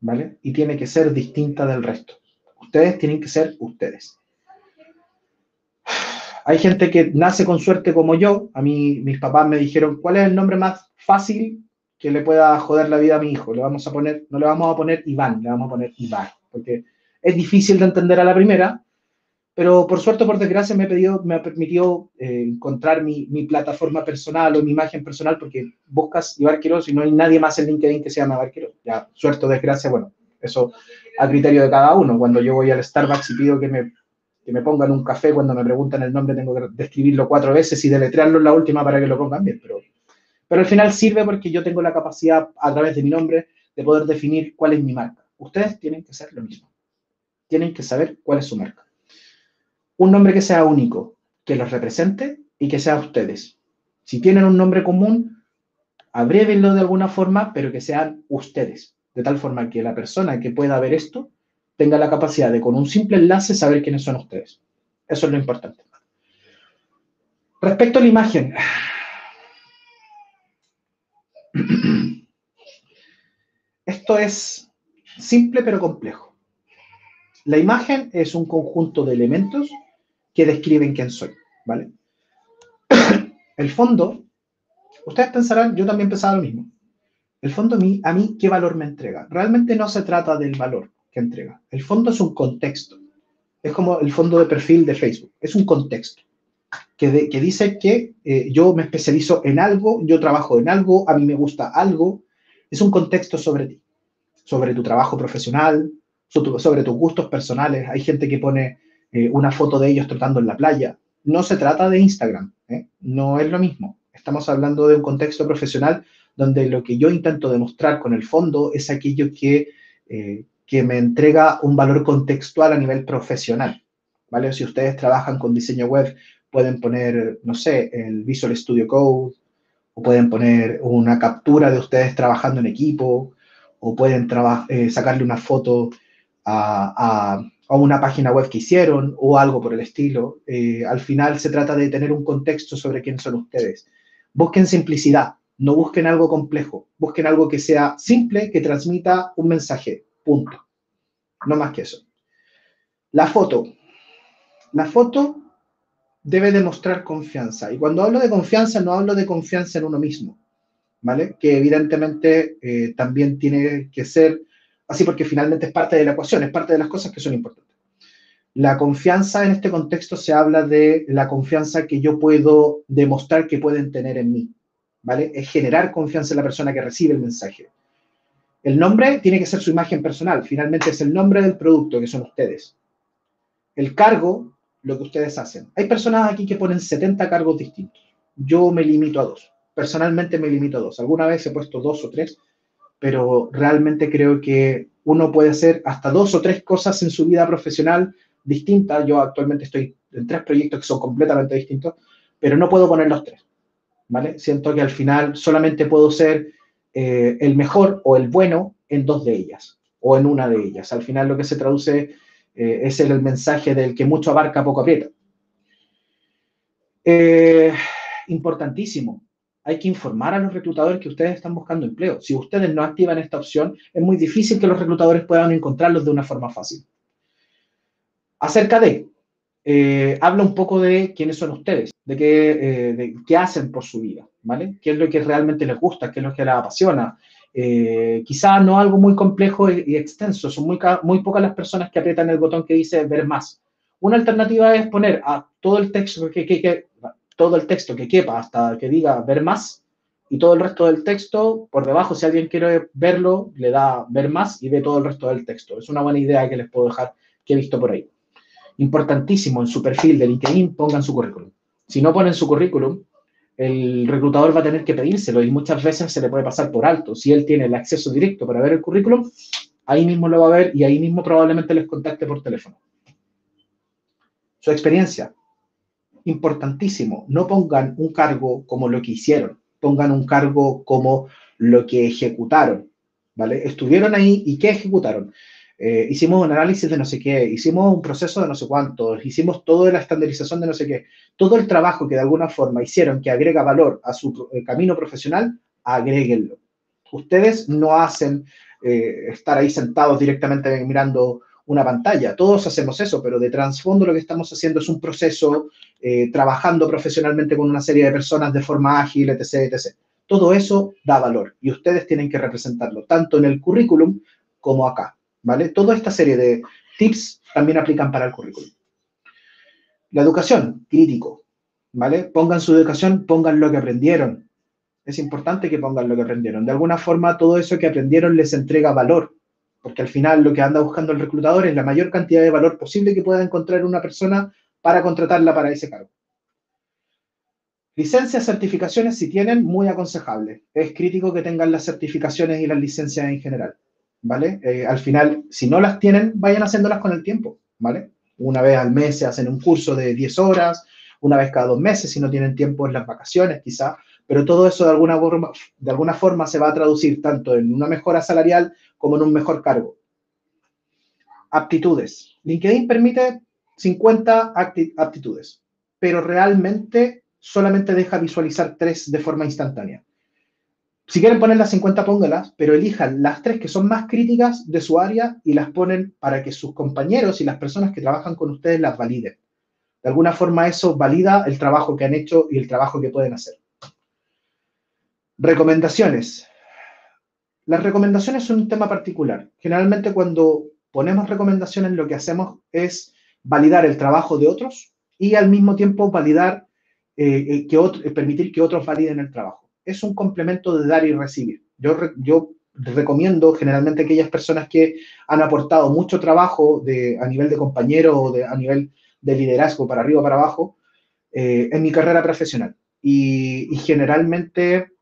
¿vale? Y tiene que ser distinta del resto. Ustedes tienen que ser ustedes. Hay gente que nace con suerte como yo. A mí, mis papás me dijeron, ¿cuál es el nombre más fácil que le pueda joder la vida a mi hijo? Le vamos a poner, no le vamos a poner Iván, le vamos a poner Iván, porque es difícil de entender a la primera, pero por suerte o por desgracia me, pedido, me ha permitido eh, encontrar mi, mi, plataforma personal o mi imagen personal, porque buscas Ibar Quiroz y no hay nadie más en LinkedIn que se llama Ibar Quiroz. Ya, suerte o desgracia, bueno, eso a criterio de cada uno. Cuando yo voy al Starbucks y pido que me, que me pongan un café, cuando me preguntan el nombre tengo que describirlo cuatro veces y deletrearlo en la última para que lo pongan bien, pero, pero al final sirve porque yo tengo la capacidad a través de mi nombre de poder definir cuál es mi marca. Ustedes tienen que hacer lo mismo tienen que saber cuál es su marca. Un nombre que sea único, que los represente y que sea ustedes. Si tienen un nombre común, abrévenlo de alguna forma, pero que sean ustedes, de tal forma que la persona que pueda ver esto tenga la capacidad de con un simple enlace saber quiénes son ustedes. Eso es lo importante. Respecto a la imagen. Esto es simple pero complejo. La imagen es un conjunto de elementos que describen quién soy, ¿vale? El fondo, ustedes pensarán, yo también pensaba lo mismo. El fondo a mí, a mí, ¿qué valor me entrega? Realmente no se trata del valor que entrega. El fondo es un contexto. Es como el fondo de perfil de Facebook. Es un contexto que, dice que eh, yo me especializo en algo, yo trabajo en algo, a mí me gusta algo. Es un contexto sobre ti, sobre tu trabajo profesional, sobre tus gustos personales. Hay gente que pone eh, una foto de ellos trotando en la playa. No se trata de Instagram, ¿eh? no es lo mismo. Estamos hablando de un contexto profesional donde lo que yo intento demostrar con el fondo es aquello que, que me entrega un valor contextual a nivel profesional. ¿vale? Si ustedes trabajan con diseño web, pueden poner, no sé, el Visual Studio Code, o pueden poner una captura de ustedes trabajando en equipo, o pueden sacarle una foto a, una página web que hicieron o algo por el estilo. Eh, al final se trata de tener un contexto sobre quién son ustedes. Busquen simplicidad, no busquen algo complejo, busquen algo que sea simple, que transmita un mensaje, punto. No más que eso. La foto. La foto debe demostrar confianza. Y cuando hablo de confianza, no hablo de confianza en uno mismo, ¿vale? Que evidentemente eh, también tiene que ser así porque finalmente es parte de la ecuación, es parte de las cosas que son importantes. La confianza en este contexto se habla de la confianza que yo puedo demostrar que pueden tener en mí, ¿vale? Es generar confianza en la persona que recibe el mensaje. El nombre tiene que ser su imagen personal, finalmente es el nombre del producto, que son ustedes. El cargo, lo que ustedes hacen. Hay personas aquí que ponen 70 cargos distintos. Yo me limito a dos. Personalmente me limito a dos. Alguna vez he puesto dos o tres, pero realmente creo que uno puede hacer hasta dos o tres cosas en su vida profesional distintas. Yo actualmente estoy en tres proyectos que son completamente distintos, pero no puedo poner los tres. ¿Vale? Siento que al final solamente puedo ser eh, el mejor o el bueno en dos de ellas o en una de ellas. Al final lo que se traduce eh, es el, mensaje del que mucho abarca, poco aprieta. Eh, importantísimo, hay que informar a los reclutadores que ustedes están buscando empleo. Si ustedes no activan esta opción, es muy difícil que los reclutadores puedan encontrarlos de una forma fácil. Acerca de, eh, habla un poco de quiénes son ustedes, de qué, eh, qué, hacen por su vida, ¿vale? ¿Qué es lo que realmente les gusta? ¿Qué es lo que les apasiona? Eh, quizá no algo muy complejo y, extenso, son muy, muy pocas las personas que aprietan el botón que dice ver más. Una alternativa es poner a todo el texto que, que, que todo el texto que quepa hasta que diga ver más y todo el resto del texto por debajo, si alguien quiere verlo, le da ver más y ve todo el resto del texto. Es una buena idea que les puedo dejar que he visto por ahí. Importantísimo, en su perfil de LinkedIn pongan su currículum. Si no ponen su currículum, el reclutador va a tener que pedírselo y muchas veces se le puede pasar por alto. Si él tiene el acceso directo para ver el currículum, ahí mismo lo va a ver y ahí mismo probablemente les contacte por teléfono. Su experiencia, importantísimo, no pongan un cargo como lo que hicieron, pongan un cargo como lo que ejecutaron, ¿vale? Estuvieron ahí y ¿qué ejecutaron? Eh, hicimos un análisis de no sé qué, hicimos un proceso de no sé cuántos, hicimos toda la estandarización de no sé qué. Todo el trabajo que de alguna forma hicieron que agrega valor a su eh, camino profesional, agréguenlo. Ustedes no hacen eh, estar ahí sentados directamente mirando una pantalla. Todos hacemos eso, pero de trasfondo lo que estamos haciendo es un proceso, eh, trabajando profesionalmente con una serie de personas de forma ágil, etc., etc. Todo eso da valor y ustedes tienen que representarlo, tanto en el currículum como acá, ¿vale? Toda esta serie de tips también aplican para el currículum. La educación, crítico, ¿vale? Pongan su educación, pongan lo que aprendieron. Es importante que pongan lo que aprendieron. De alguna forma, todo eso que aprendieron les entrega valor porque al final lo que anda buscando el reclutador es la mayor cantidad de valor posible que pueda encontrar una persona para contratarla para ese cargo. Licencias, certificaciones, si tienen, muy aconsejable. Es crítico que tengan las certificaciones y las licencias en general, ¿vale? Eh, al final, si no las tienen, vayan haciéndolas con el tiempo, ¿vale? Una vez al mes se hacen un curso de 10 horas, una vez cada dos meses, si no tienen tiempo en las vacaciones, quizá, pero todo eso de alguna, forma, de alguna forma se va a traducir tanto en una mejora salarial como en un mejor cargo. aptitudes. LinkedIn permite 50 aptitudes, pero realmente solamente deja visualizar tres de forma instantánea. Si quieren poner las 50, póngalas, pero elijan las tres que son más críticas de su área y las ponen para que sus compañeros y las personas que trabajan con ustedes las validen. De alguna forma eso valida el trabajo que han hecho y el trabajo que pueden hacer. Recomendaciones. Las recomendaciones son un tema particular. Generalmente cuando ponemos recomendaciones lo que hacemos es validar el trabajo de otros y al mismo tiempo validar, eh, eh, que permitir que otros validen el trabajo. Es un complemento de dar y recibir. Yo, recomiendo generalmente aquellas personas que han aportado mucho trabajo a nivel de compañero o a nivel de liderazgo para arriba para abajo en mi carrera profesional. Y, generalmente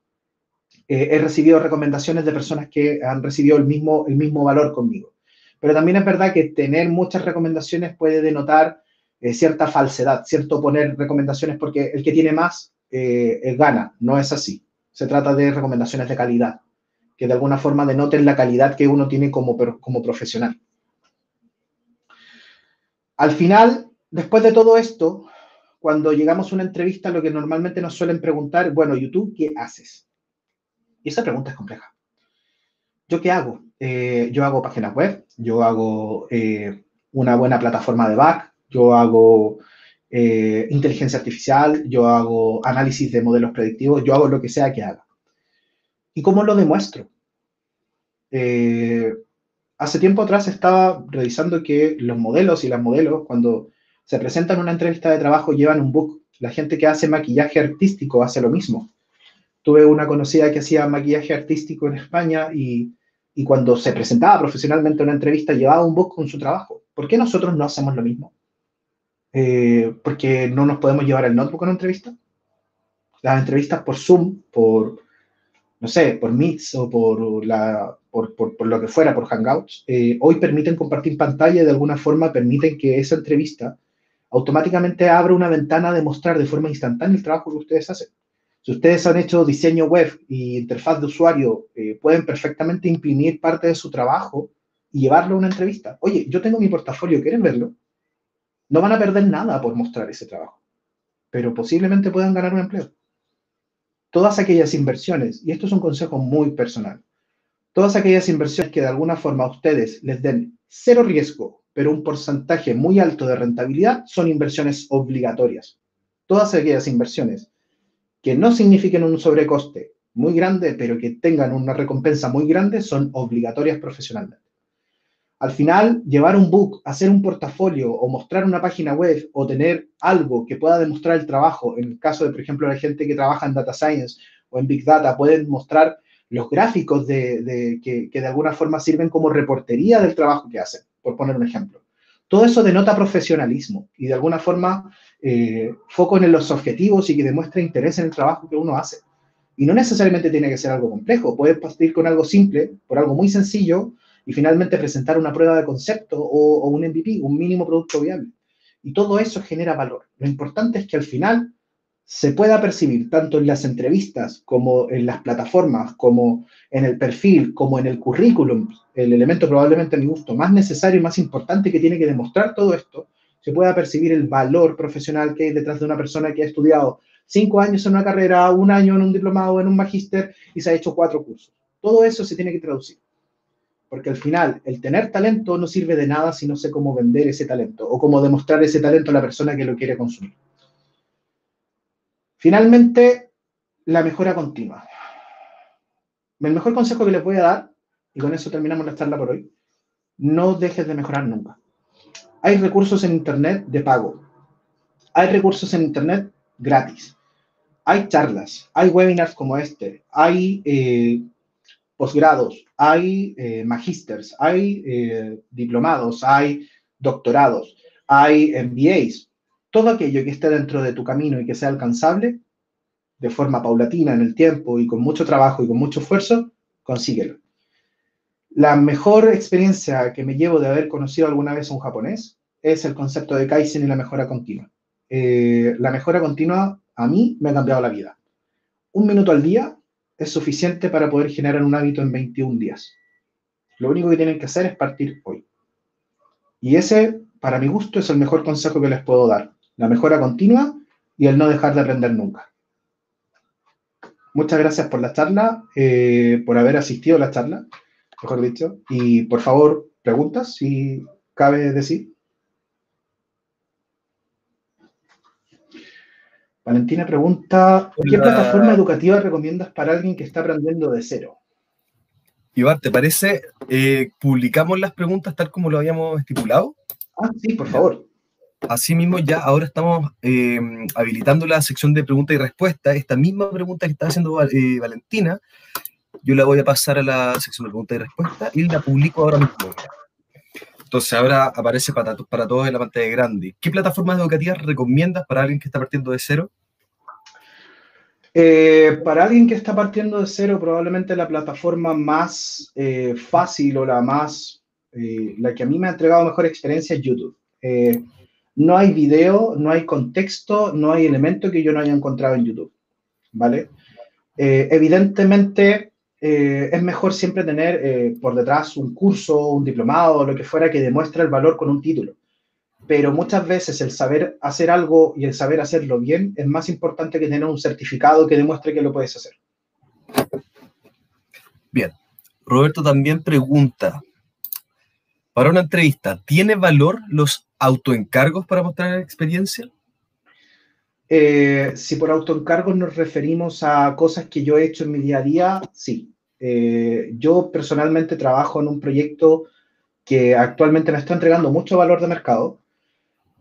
he recibido recomendaciones de personas que han recibido el mismo, el mismo valor conmigo. Pero también es verdad que tener muchas recomendaciones puede denotar eh, cierta falsedad, cierto poner recomendaciones porque el que tiene más eh, gana. No es así. Se trata de recomendaciones de calidad, que de alguna forma denoten la calidad que uno tiene como, como profesional. Al final, después de todo esto, cuando llegamos a una entrevista, lo que normalmente nos suelen preguntar, bueno, YouTube, ¿qué haces? Y esa pregunta es compleja. ¿Yo qué hago? Eh, yo hago páginas web, yo hago eh, una buena plataforma de back, yo hago eh, inteligencia artificial, yo hago análisis de modelos predictivos, yo hago lo que sea que haga. ¿Y cómo lo demuestro? hace tiempo atrás estaba revisando que los modelos y las modelos, cuando se presentan una entrevista de trabajo, llevan un book. La gente que hace maquillaje artístico hace lo mismo. Tuve una conocida que hacía maquillaje artístico en España y y cuando se presentaba profesionalmente una entrevista llevaba un book con su trabajo. ¿Por qué nosotros no hacemos lo mismo? Eh, porque no nos podemos llevar el notebook a una entrevista. Las entrevistas por Zoom, por, no sé, por Meets o por, lo que fuera, por Hangouts, eh, hoy permiten compartir pantalla y de alguna forma permiten que esa entrevista automáticamente abra una ventana de mostrar de forma instantánea el trabajo que ustedes hacen. Si ustedes han hecho diseño web y interfaz de usuario, eh, pueden perfectamente imprimir parte de su trabajo y llevarlo a una entrevista. Oye, yo tengo mi portafolio, ¿quieren verlo? No van a perder nada por mostrar ese trabajo, pero posiblemente puedan ganar un empleo. Todas aquellas inversiones, y esto es un consejo muy personal, todas aquellas inversiones que de alguna forma a ustedes les den cero riesgo, pero un porcentaje muy alto de rentabilidad, son inversiones obligatorias. Todas aquellas inversiones que no signifiquen un sobrecoste muy grande, pero que tengan una recompensa muy grande, son obligatorias profesionalmente. Al final, llevar un book, hacer un portafolio o mostrar una página web o tener algo que pueda demostrar el trabajo, en el caso de, por ejemplo, la gente que trabaja en Data Science o en Big Data, pueden mostrar los gráficos de, que, de alguna forma sirven como reportería del trabajo que hacen, por poner un ejemplo. Todo eso denota profesionalismo y de alguna forma eh, foco en los objetivos y que demuestre interés en el trabajo que uno hace. Y no necesariamente tiene que ser algo complejo, puedes partir con algo simple, por algo muy sencillo, y finalmente presentar una prueba de concepto o, un MVP, un mínimo producto viable. Y todo eso genera valor. Lo importante es que al final se pueda percibir tanto en las entrevistas como en las plataformas, como en el perfil, como en el currículum, el elemento probablemente a mi gusto más necesario y más importante que tiene que demostrar todo esto, se pueda percibir el valor profesional que hay detrás de una persona que ha estudiado cinco años en una carrera, un año en un diplomado, en un magíster y se ha hecho cuatro cursos. Todo eso se tiene que traducir. Porque al final, el tener talento no sirve de nada si no sé cómo vender ese talento o cómo demostrar ese talento a la persona que lo quiere consumir. Finalmente, la mejora continua. El mejor consejo que les voy a dar, y con eso terminamos la charla por hoy, no dejes de mejorar nunca. Hay recursos en Internet de pago. Hay recursos en Internet gratis. Hay charlas, hay webinars como este, hay eh, posgrados, hay eh, magísters, hay eh, diplomados, hay doctorados, hay MBAs. Todo aquello que esté dentro de tu camino y que sea alcanzable de forma paulatina en el tiempo y con mucho trabajo y con mucho esfuerzo, consíguelo. La mejor experiencia que me llevo de haber conocido alguna vez a un japonés es el concepto de Kaizen y la mejora continua. Eh, la mejora continua a mí me ha cambiado la vida. Un minuto al día es suficiente para poder generar un hábito en 21 días. Lo único que tienen que hacer es partir hoy. Y ese, para mi gusto, es el mejor consejo que les puedo dar. La mejora continua y el no dejar de aprender nunca. Muchas gracias por la charla, eh, por haber asistido a la charla, mejor dicho. Y por favor, preguntas, si cabe decir. Valentina pregunta, ¿qué plataforma educativa recomiendas para alguien que está aprendiendo de cero? Iván, ¿te parece? Eh, ¿Publicamos las preguntas tal como lo habíamos estipulado? Ah, sí, por favor. Asimismo, ya ahora estamos eh, habilitando la sección de preguntas y respuestas. Esta misma pregunta que está haciendo eh, Valentina, yo la voy a pasar a la sección de preguntas y respuestas y la publico ahora mismo. Entonces ahora aparece para, para todos en la pantalla grande. ¿Qué plataformas educativas recomiendas para alguien que está partiendo de cero? Eh, para alguien que está partiendo de cero, probablemente la plataforma más fácil o la más, la que a mí me ha entregado mejor experiencia es YouTube no hay video, no hay contexto, no hay elemento que yo no haya encontrado en YouTube, ¿vale? Eh, evidentemente, eh, es mejor siempre tener eh, por detrás un curso, un diplomado, lo que fuera que demuestre el valor con un título. Pero muchas veces el saber hacer algo y el saber hacerlo bien es más importante que tener un certificado que demuestre que lo puedes hacer. Bien. Roberto también pregunta, para una entrevista, ¿tiene valor los autoencargos para mostrar experiencia? Eh, si por autoencargos nos referimos a cosas que yo he hecho en mi día a día, sí. Eh, yo personalmente trabajo en un proyecto que actualmente me está entregando mucho valor de mercado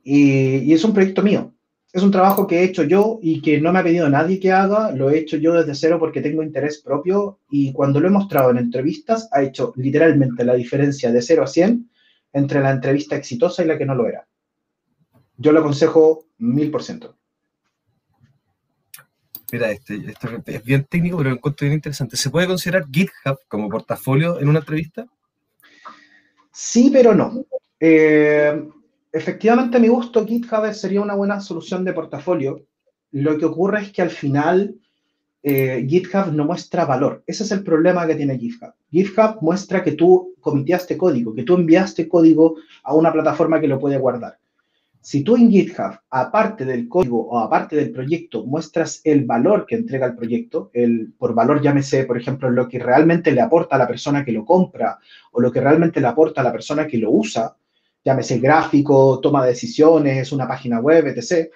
y, es un proyecto mío. Es un trabajo que he hecho yo y que no me ha pedido nadie que haga, lo he hecho yo desde cero porque tengo interés propio y cuando lo he mostrado en entrevistas ha hecho literalmente la diferencia de 0 a 100 entre la entrevista exitosa y la que no lo era. Yo lo aconsejo mil por ciento. Mira, este, esto es bien técnico, pero lo encuentro bien interesante. ¿Se puede considerar GitHub como portafolio en una entrevista? Sí, pero no. Eh, efectivamente, a mi gusto, GitHub sería una buena solución de portafolio. Lo que ocurre es que al final eh, GitHub no muestra valor. Ese es el problema que tiene GitHub. GitHub muestra que tú comitiaste código, que tú enviaste código a una plataforma que lo puede guardar. Si tú en GitHub, aparte del código o aparte del proyecto, muestras el valor que entrega el proyecto, el, por valor llámese, por ejemplo, lo que realmente le aporta a la persona que lo compra o lo que realmente le aporta a la persona que lo usa, llámese gráfico, toma de decisiones, una página web, etc.,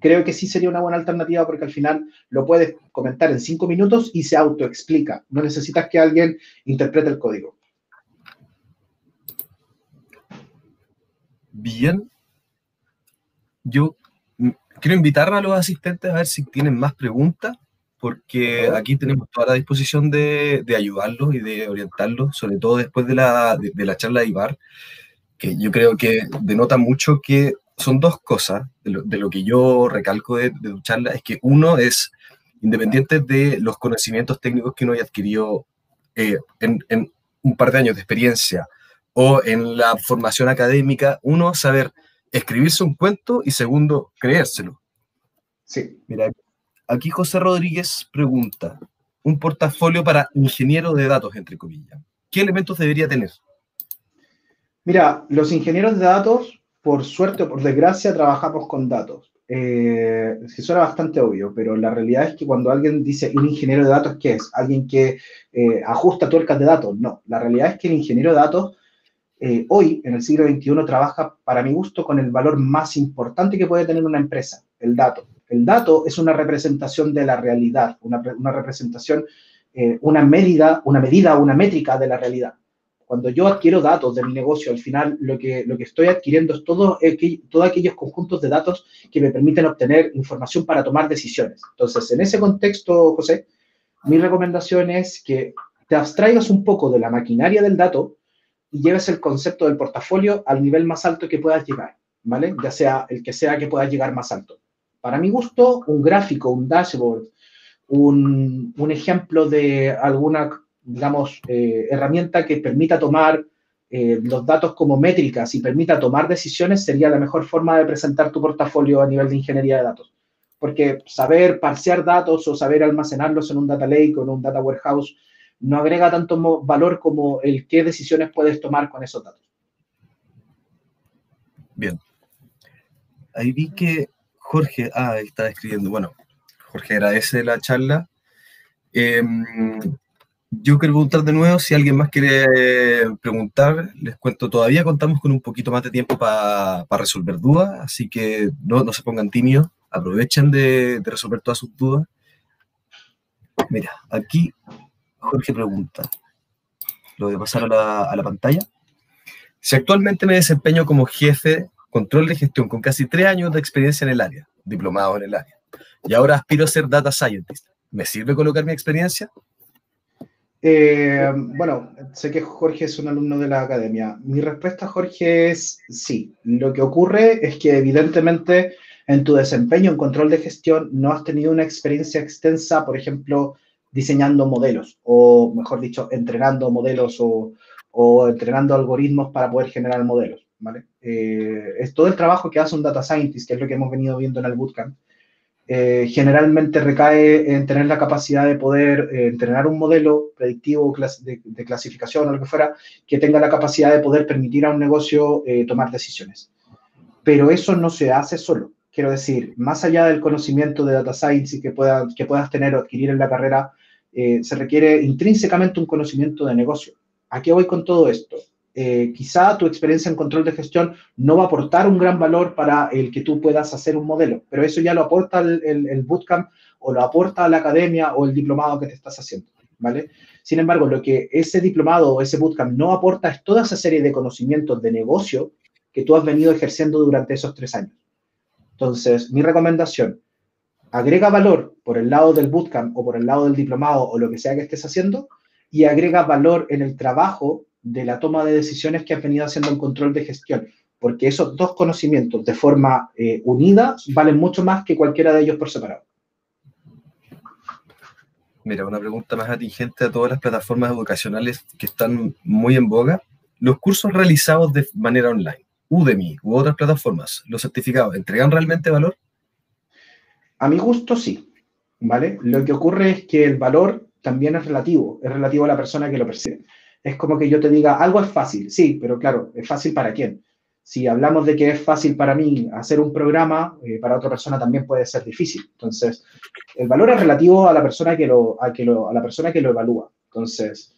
creo que sí sería una buena alternativa porque al final lo puedes comentar en cinco minutos y se autoexplica. No necesitas que alguien interprete el código. Bien. Yo quiero invitar a los asistentes a ver si tienen más preguntas, porque aquí tenemos toda la disposición de, ayudarlos y de orientarlos, sobre todo después de la, de la charla de Ibar, que yo creo que denota mucho que son dos cosas de lo, que yo recalco de, de, tu charla, es que uno es, independiente de los conocimientos técnicos que uno haya adquirido eh, en, un par de años de experiencia o en la formación académica, uno saber escribirse un cuento y segundo, creérselo. Sí. Mira, aquí José Rodríguez pregunta, un portafolio para ingeniero de datos, entre comillas. ¿Qué elementos debería tener? Mira, los ingenieros de datos por suerte o por desgracia, trabajamos con datos. Eh, que suena bastante obvio, pero la realidad es que cuando alguien dice un ingeniero de datos, ¿qué es? ¿Alguien que eh, ajusta tuercas de datos? No, la realidad es que el ingeniero de datos eh, hoy, en el siglo XXI, trabaja, para mi gusto, con el valor más importante que puede tener una empresa, el dato. El dato es una representación de la realidad, una, una representación, una medida, una medida, una métrica de la realidad. Cuando yo adquiero datos de mi negocio, al final lo que, lo que estoy adquiriendo es todo, todos aquellos conjuntos de datos que me permiten obtener información para tomar decisiones. Entonces, en ese contexto, José, mi recomendación es que te abstraigas un poco de la maquinaria del dato y lleves el concepto del portafolio al nivel más alto que puedas llegar, ¿vale? Ya sea el que sea que puedas llegar más alto. Para mi gusto, un gráfico, un dashboard, un, un ejemplo de alguna digamos, eh, herramienta que permita tomar eh, los datos como métricas y permita tomar decisiones sería la mejor forma de presentar tu portafolio a nivel de ingeniería de datos. Porque saber parsear datos o saber almacenarlos en un data lake o en un data warehouse no agrega tanto valor como el qué decisiones puedes tomar con esos datos. Bien. Ahí vi que Jorge, ah, está escribiendo. Bueno, Jorge agradece la charla. Em, yo quiero preguntar de nuevo si alguien más quiere preguntar. Les cuento, todavía contamos con un poquito más de tiempo para resolver dudas, así que no, se pongan tímidos, aprovechen de, resolver todas sus dudas. Mira, aquí Jorge pregunta, lo a pasar a la, a la pantalla. Si actualmente me desempeño como jefe control de gestión con casi tres años de experiencia en el área, diplomado en el área, y ahora aspiro a ser data scientist, ¿me sirve colocar mi experiencia? Eh, bueno, sé que Jorge es un alumno de la academia. Mi respuesta, Jorge, es sí. Lo que ocurre es que evidentemente en tu desempeño en control de gestión no has tenido una experiencia extensa, por ejemplo, diseñando modelos, o mejor dicho, entrenando modelos o, entrenando algoritmos para poder generar modelos. ¿vale? Eh, es todo el trabajo que hace un data scientist, que es lo que hemos venido viendo en el bootcamp, eh, generalmente recae en tener la capacidad de poder eh, entrenar un modelo predictivo de, clasificación o lo que fuera, que tenga la capacidad de poder permitir a un negocio eh, tomar decisiones. Pero eso no se hace solo. Quiero decir, más allá del conocimiento de data science que, pueda, que puedas tener o adquirir en la carrera, se requiere intrínsecamente un conocimiento de negocio. ¿A qué voy con todo esto? Eh, quizá tu experiencia en control de gestión no va a aportar un gran valor para el que tú puedas hacer un modelo, pero eso ya lo aporta el, bootcamp o lo aporta la academia o el diplomado que te estás haciendo, ¿vale? Sin embargo, lo que ese diplomado o ese bootcamp no aporta es toda esa serie de conocimientos de negocio que tú has venido ejerciendo durante esos tres años. Entonces, mi recomendación, agrega valor por el lado del bootcamp o por el lado del diplomado o lo que sea que estés haciendo y agrega valor en el trabajo de la toma de decisiones que has venido haciendo en control de gestión, porque esos dos conocimientos de forma eh, unida valen mucho más que cualquiera de ellos por separado. Mira, una pregunta más atingente a todas las plataformas educacionales que están muy en boga. Los cursos realizados de manera online, Udemy u otras plataformas, los certificados, ¿entregan realmente valor? A mi gusto, sí. ¿Vale? Lo que ocurre es que el valor también es relativo, es relativo a la persona que lo percibe es como que yo te diga, algo es fácil, sí, pero claro, ¿es fácil para quién? Si hablamos de que es fácil para mí hacer un programa, eh, para otra persona también puede ser difícil. Entonces, el valor es relativo a la persona que lo, a que lo, a la persona que lo evalúa. Entonces,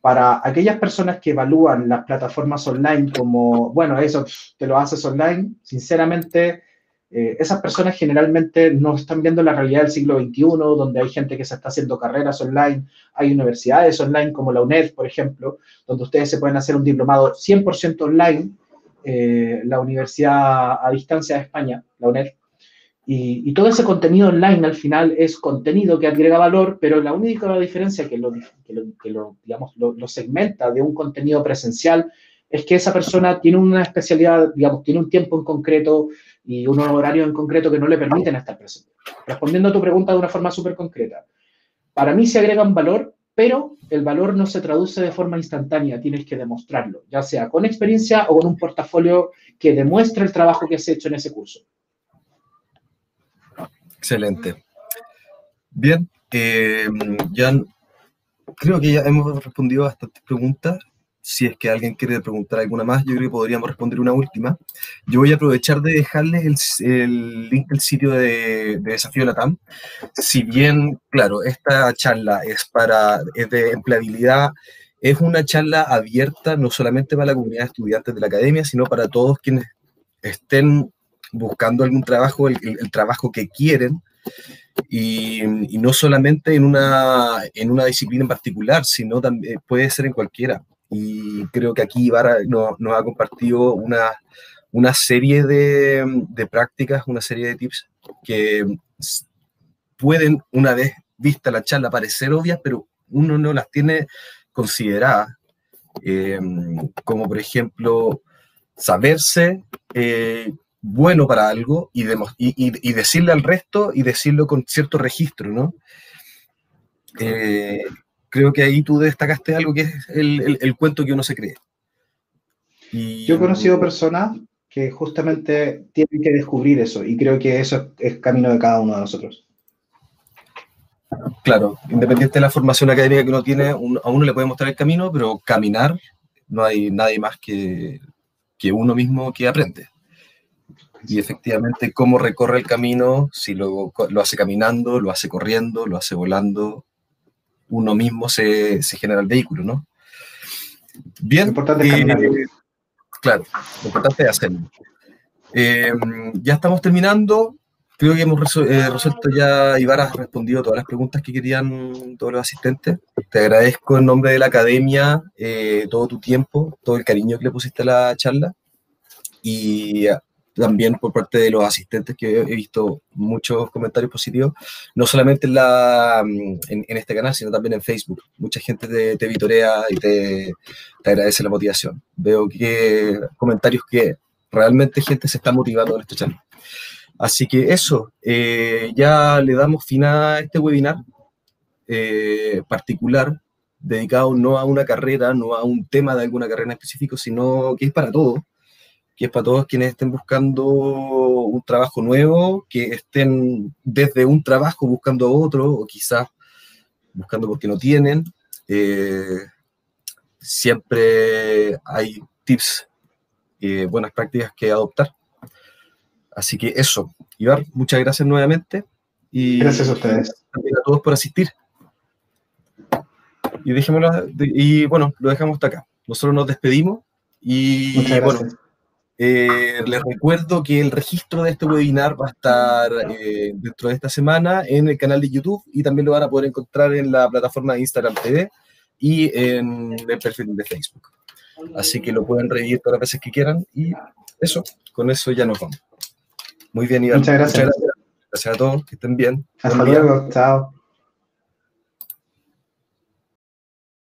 para aquellas personas que evalúan las plataformas online como, bueno, eso te lo haces online, sinceramente, eh, esas personas generalmente no están viendo la realidad del siglo XXI, donde hay gente que se está haciendo carreras online, hay universidades online como la UNED, por ejemplo, donde ustedes se pueden hacer un diplomado 100% online, eh, la Universidad a Distancia de España, la UNED, y, todo ese contenido online al final es contenido que agrega valor, pero la única diferencia que lo, que lo, segmenta de un contenido presencial es que esa persona tiene una especialidad, digamos, tiene un tiempo en concreto, y unos horarios en concreto que no le permiten estar presente. Respondiendo a tu pregunta de una forma súper concreta, para mí se agrega un valor, pero el valor no se traduce de forma instantánea, tienes que demostrarlo, ya sea con experiencia o con un portafolio que demuestre el trabajo que has hecho en ese curso. Excelente. Bien, eh, ya creo que ya hemos respondido a bastantes preguntas si es que alguien quiere preguntar alguna más, yo creo que podríamos responder una última. Yo voy a aprovechar de dejarles el, link del sitio de, de, Desafío Latam. Si bien, claro, esta charla es para es de empleabilidad, es una charla abierta no solamente para la comunidad de estudiantes de la academia, sino para todos quienes estén buscando algún trabajo, el, el, trabajo que quieren, y, y, no solamente en una, en una disciplina en particular, sino también puede ser en cualquiera y creo que aquí Ibarra nos, ha compartido una, una serie de, de, prácticas, una serie de tips que pueden, una vez vista la charla, parecer obvias, pero uno no las tiene consideradas, eh, como por ejemplo saberse eh, bueno para algo y, y, y, decirle al resto y decirlo con cierto registro, ¿no? Eh, creo que ahí tú destacaste algo que es el, cuento que uno se cree. Yo he conocido personas que justamente tienen que descubrir eso y creo que eso es camino de cada uno de nosotros. Claro, independiente de la formación académica que uno tiene, a uno le puede mostrar el camino, pero caminar no hay nadie más que, que uno mismo que aprende. y efectivamente cómo recorre el camino, si lo, lo hace caminando, lo hace corriendo, lo hace volando, uno mismo se, se genera el vehículo, ¿no? Bien. Lo importante es Claro, lo importante es hacerlo. Eh, ya estamos terminando. Creo que hemos eh, resuelto ya, Ibar has respondido todas las preguntas que querían todos los asistentes. Te agradezco en nombre de la academia eh, todo tu tiempo, todo el cariño que le pusiste a la charla y también por parte de los asistentes que he visto muchos comentarios positivos, no solamente en, la, en, este canal, sino también en Facebook. Mucha gente te, te vitorea y te, te, agradece la motivación. Veo que comentarios que realmente gente se está motivando en este channel. Así que eso, eh, ya le damos fin a este webinar eh, particular, dedicado no a una carrera, no a un tema de alguna carrera en específico, sino que es para todos, que es para todos quienes estén buscando un trabajo nuevo, que estén desde un trabajo buscando otro, o quizás buscando porque no tienen. Eh, siempre hay tips, y buenas prácticas que adoptar. Así que eso, Ibar, muchas gracias nuevamente. Y gracias a ustedes. También a todos por asistir. Y dejémoslo, y bueno, lo dejamos hasta acá. Nosotros nos despedimos y bueno, eh, les recuerdo que el registro de este webinar va a estar eh, dentro de esta semana en el canal de YouTube y también lo van a poder encontrar en la plataforma de Instagram TV y en el perfil de Facebook. Así que lo pueden revivir todas las veces que quieran y eso, con eso ya nos vamos. Muy bien, Iván. Muchas gracias. Muchas gracias. gracias a todos, que estén bien. Hasta luego, chao.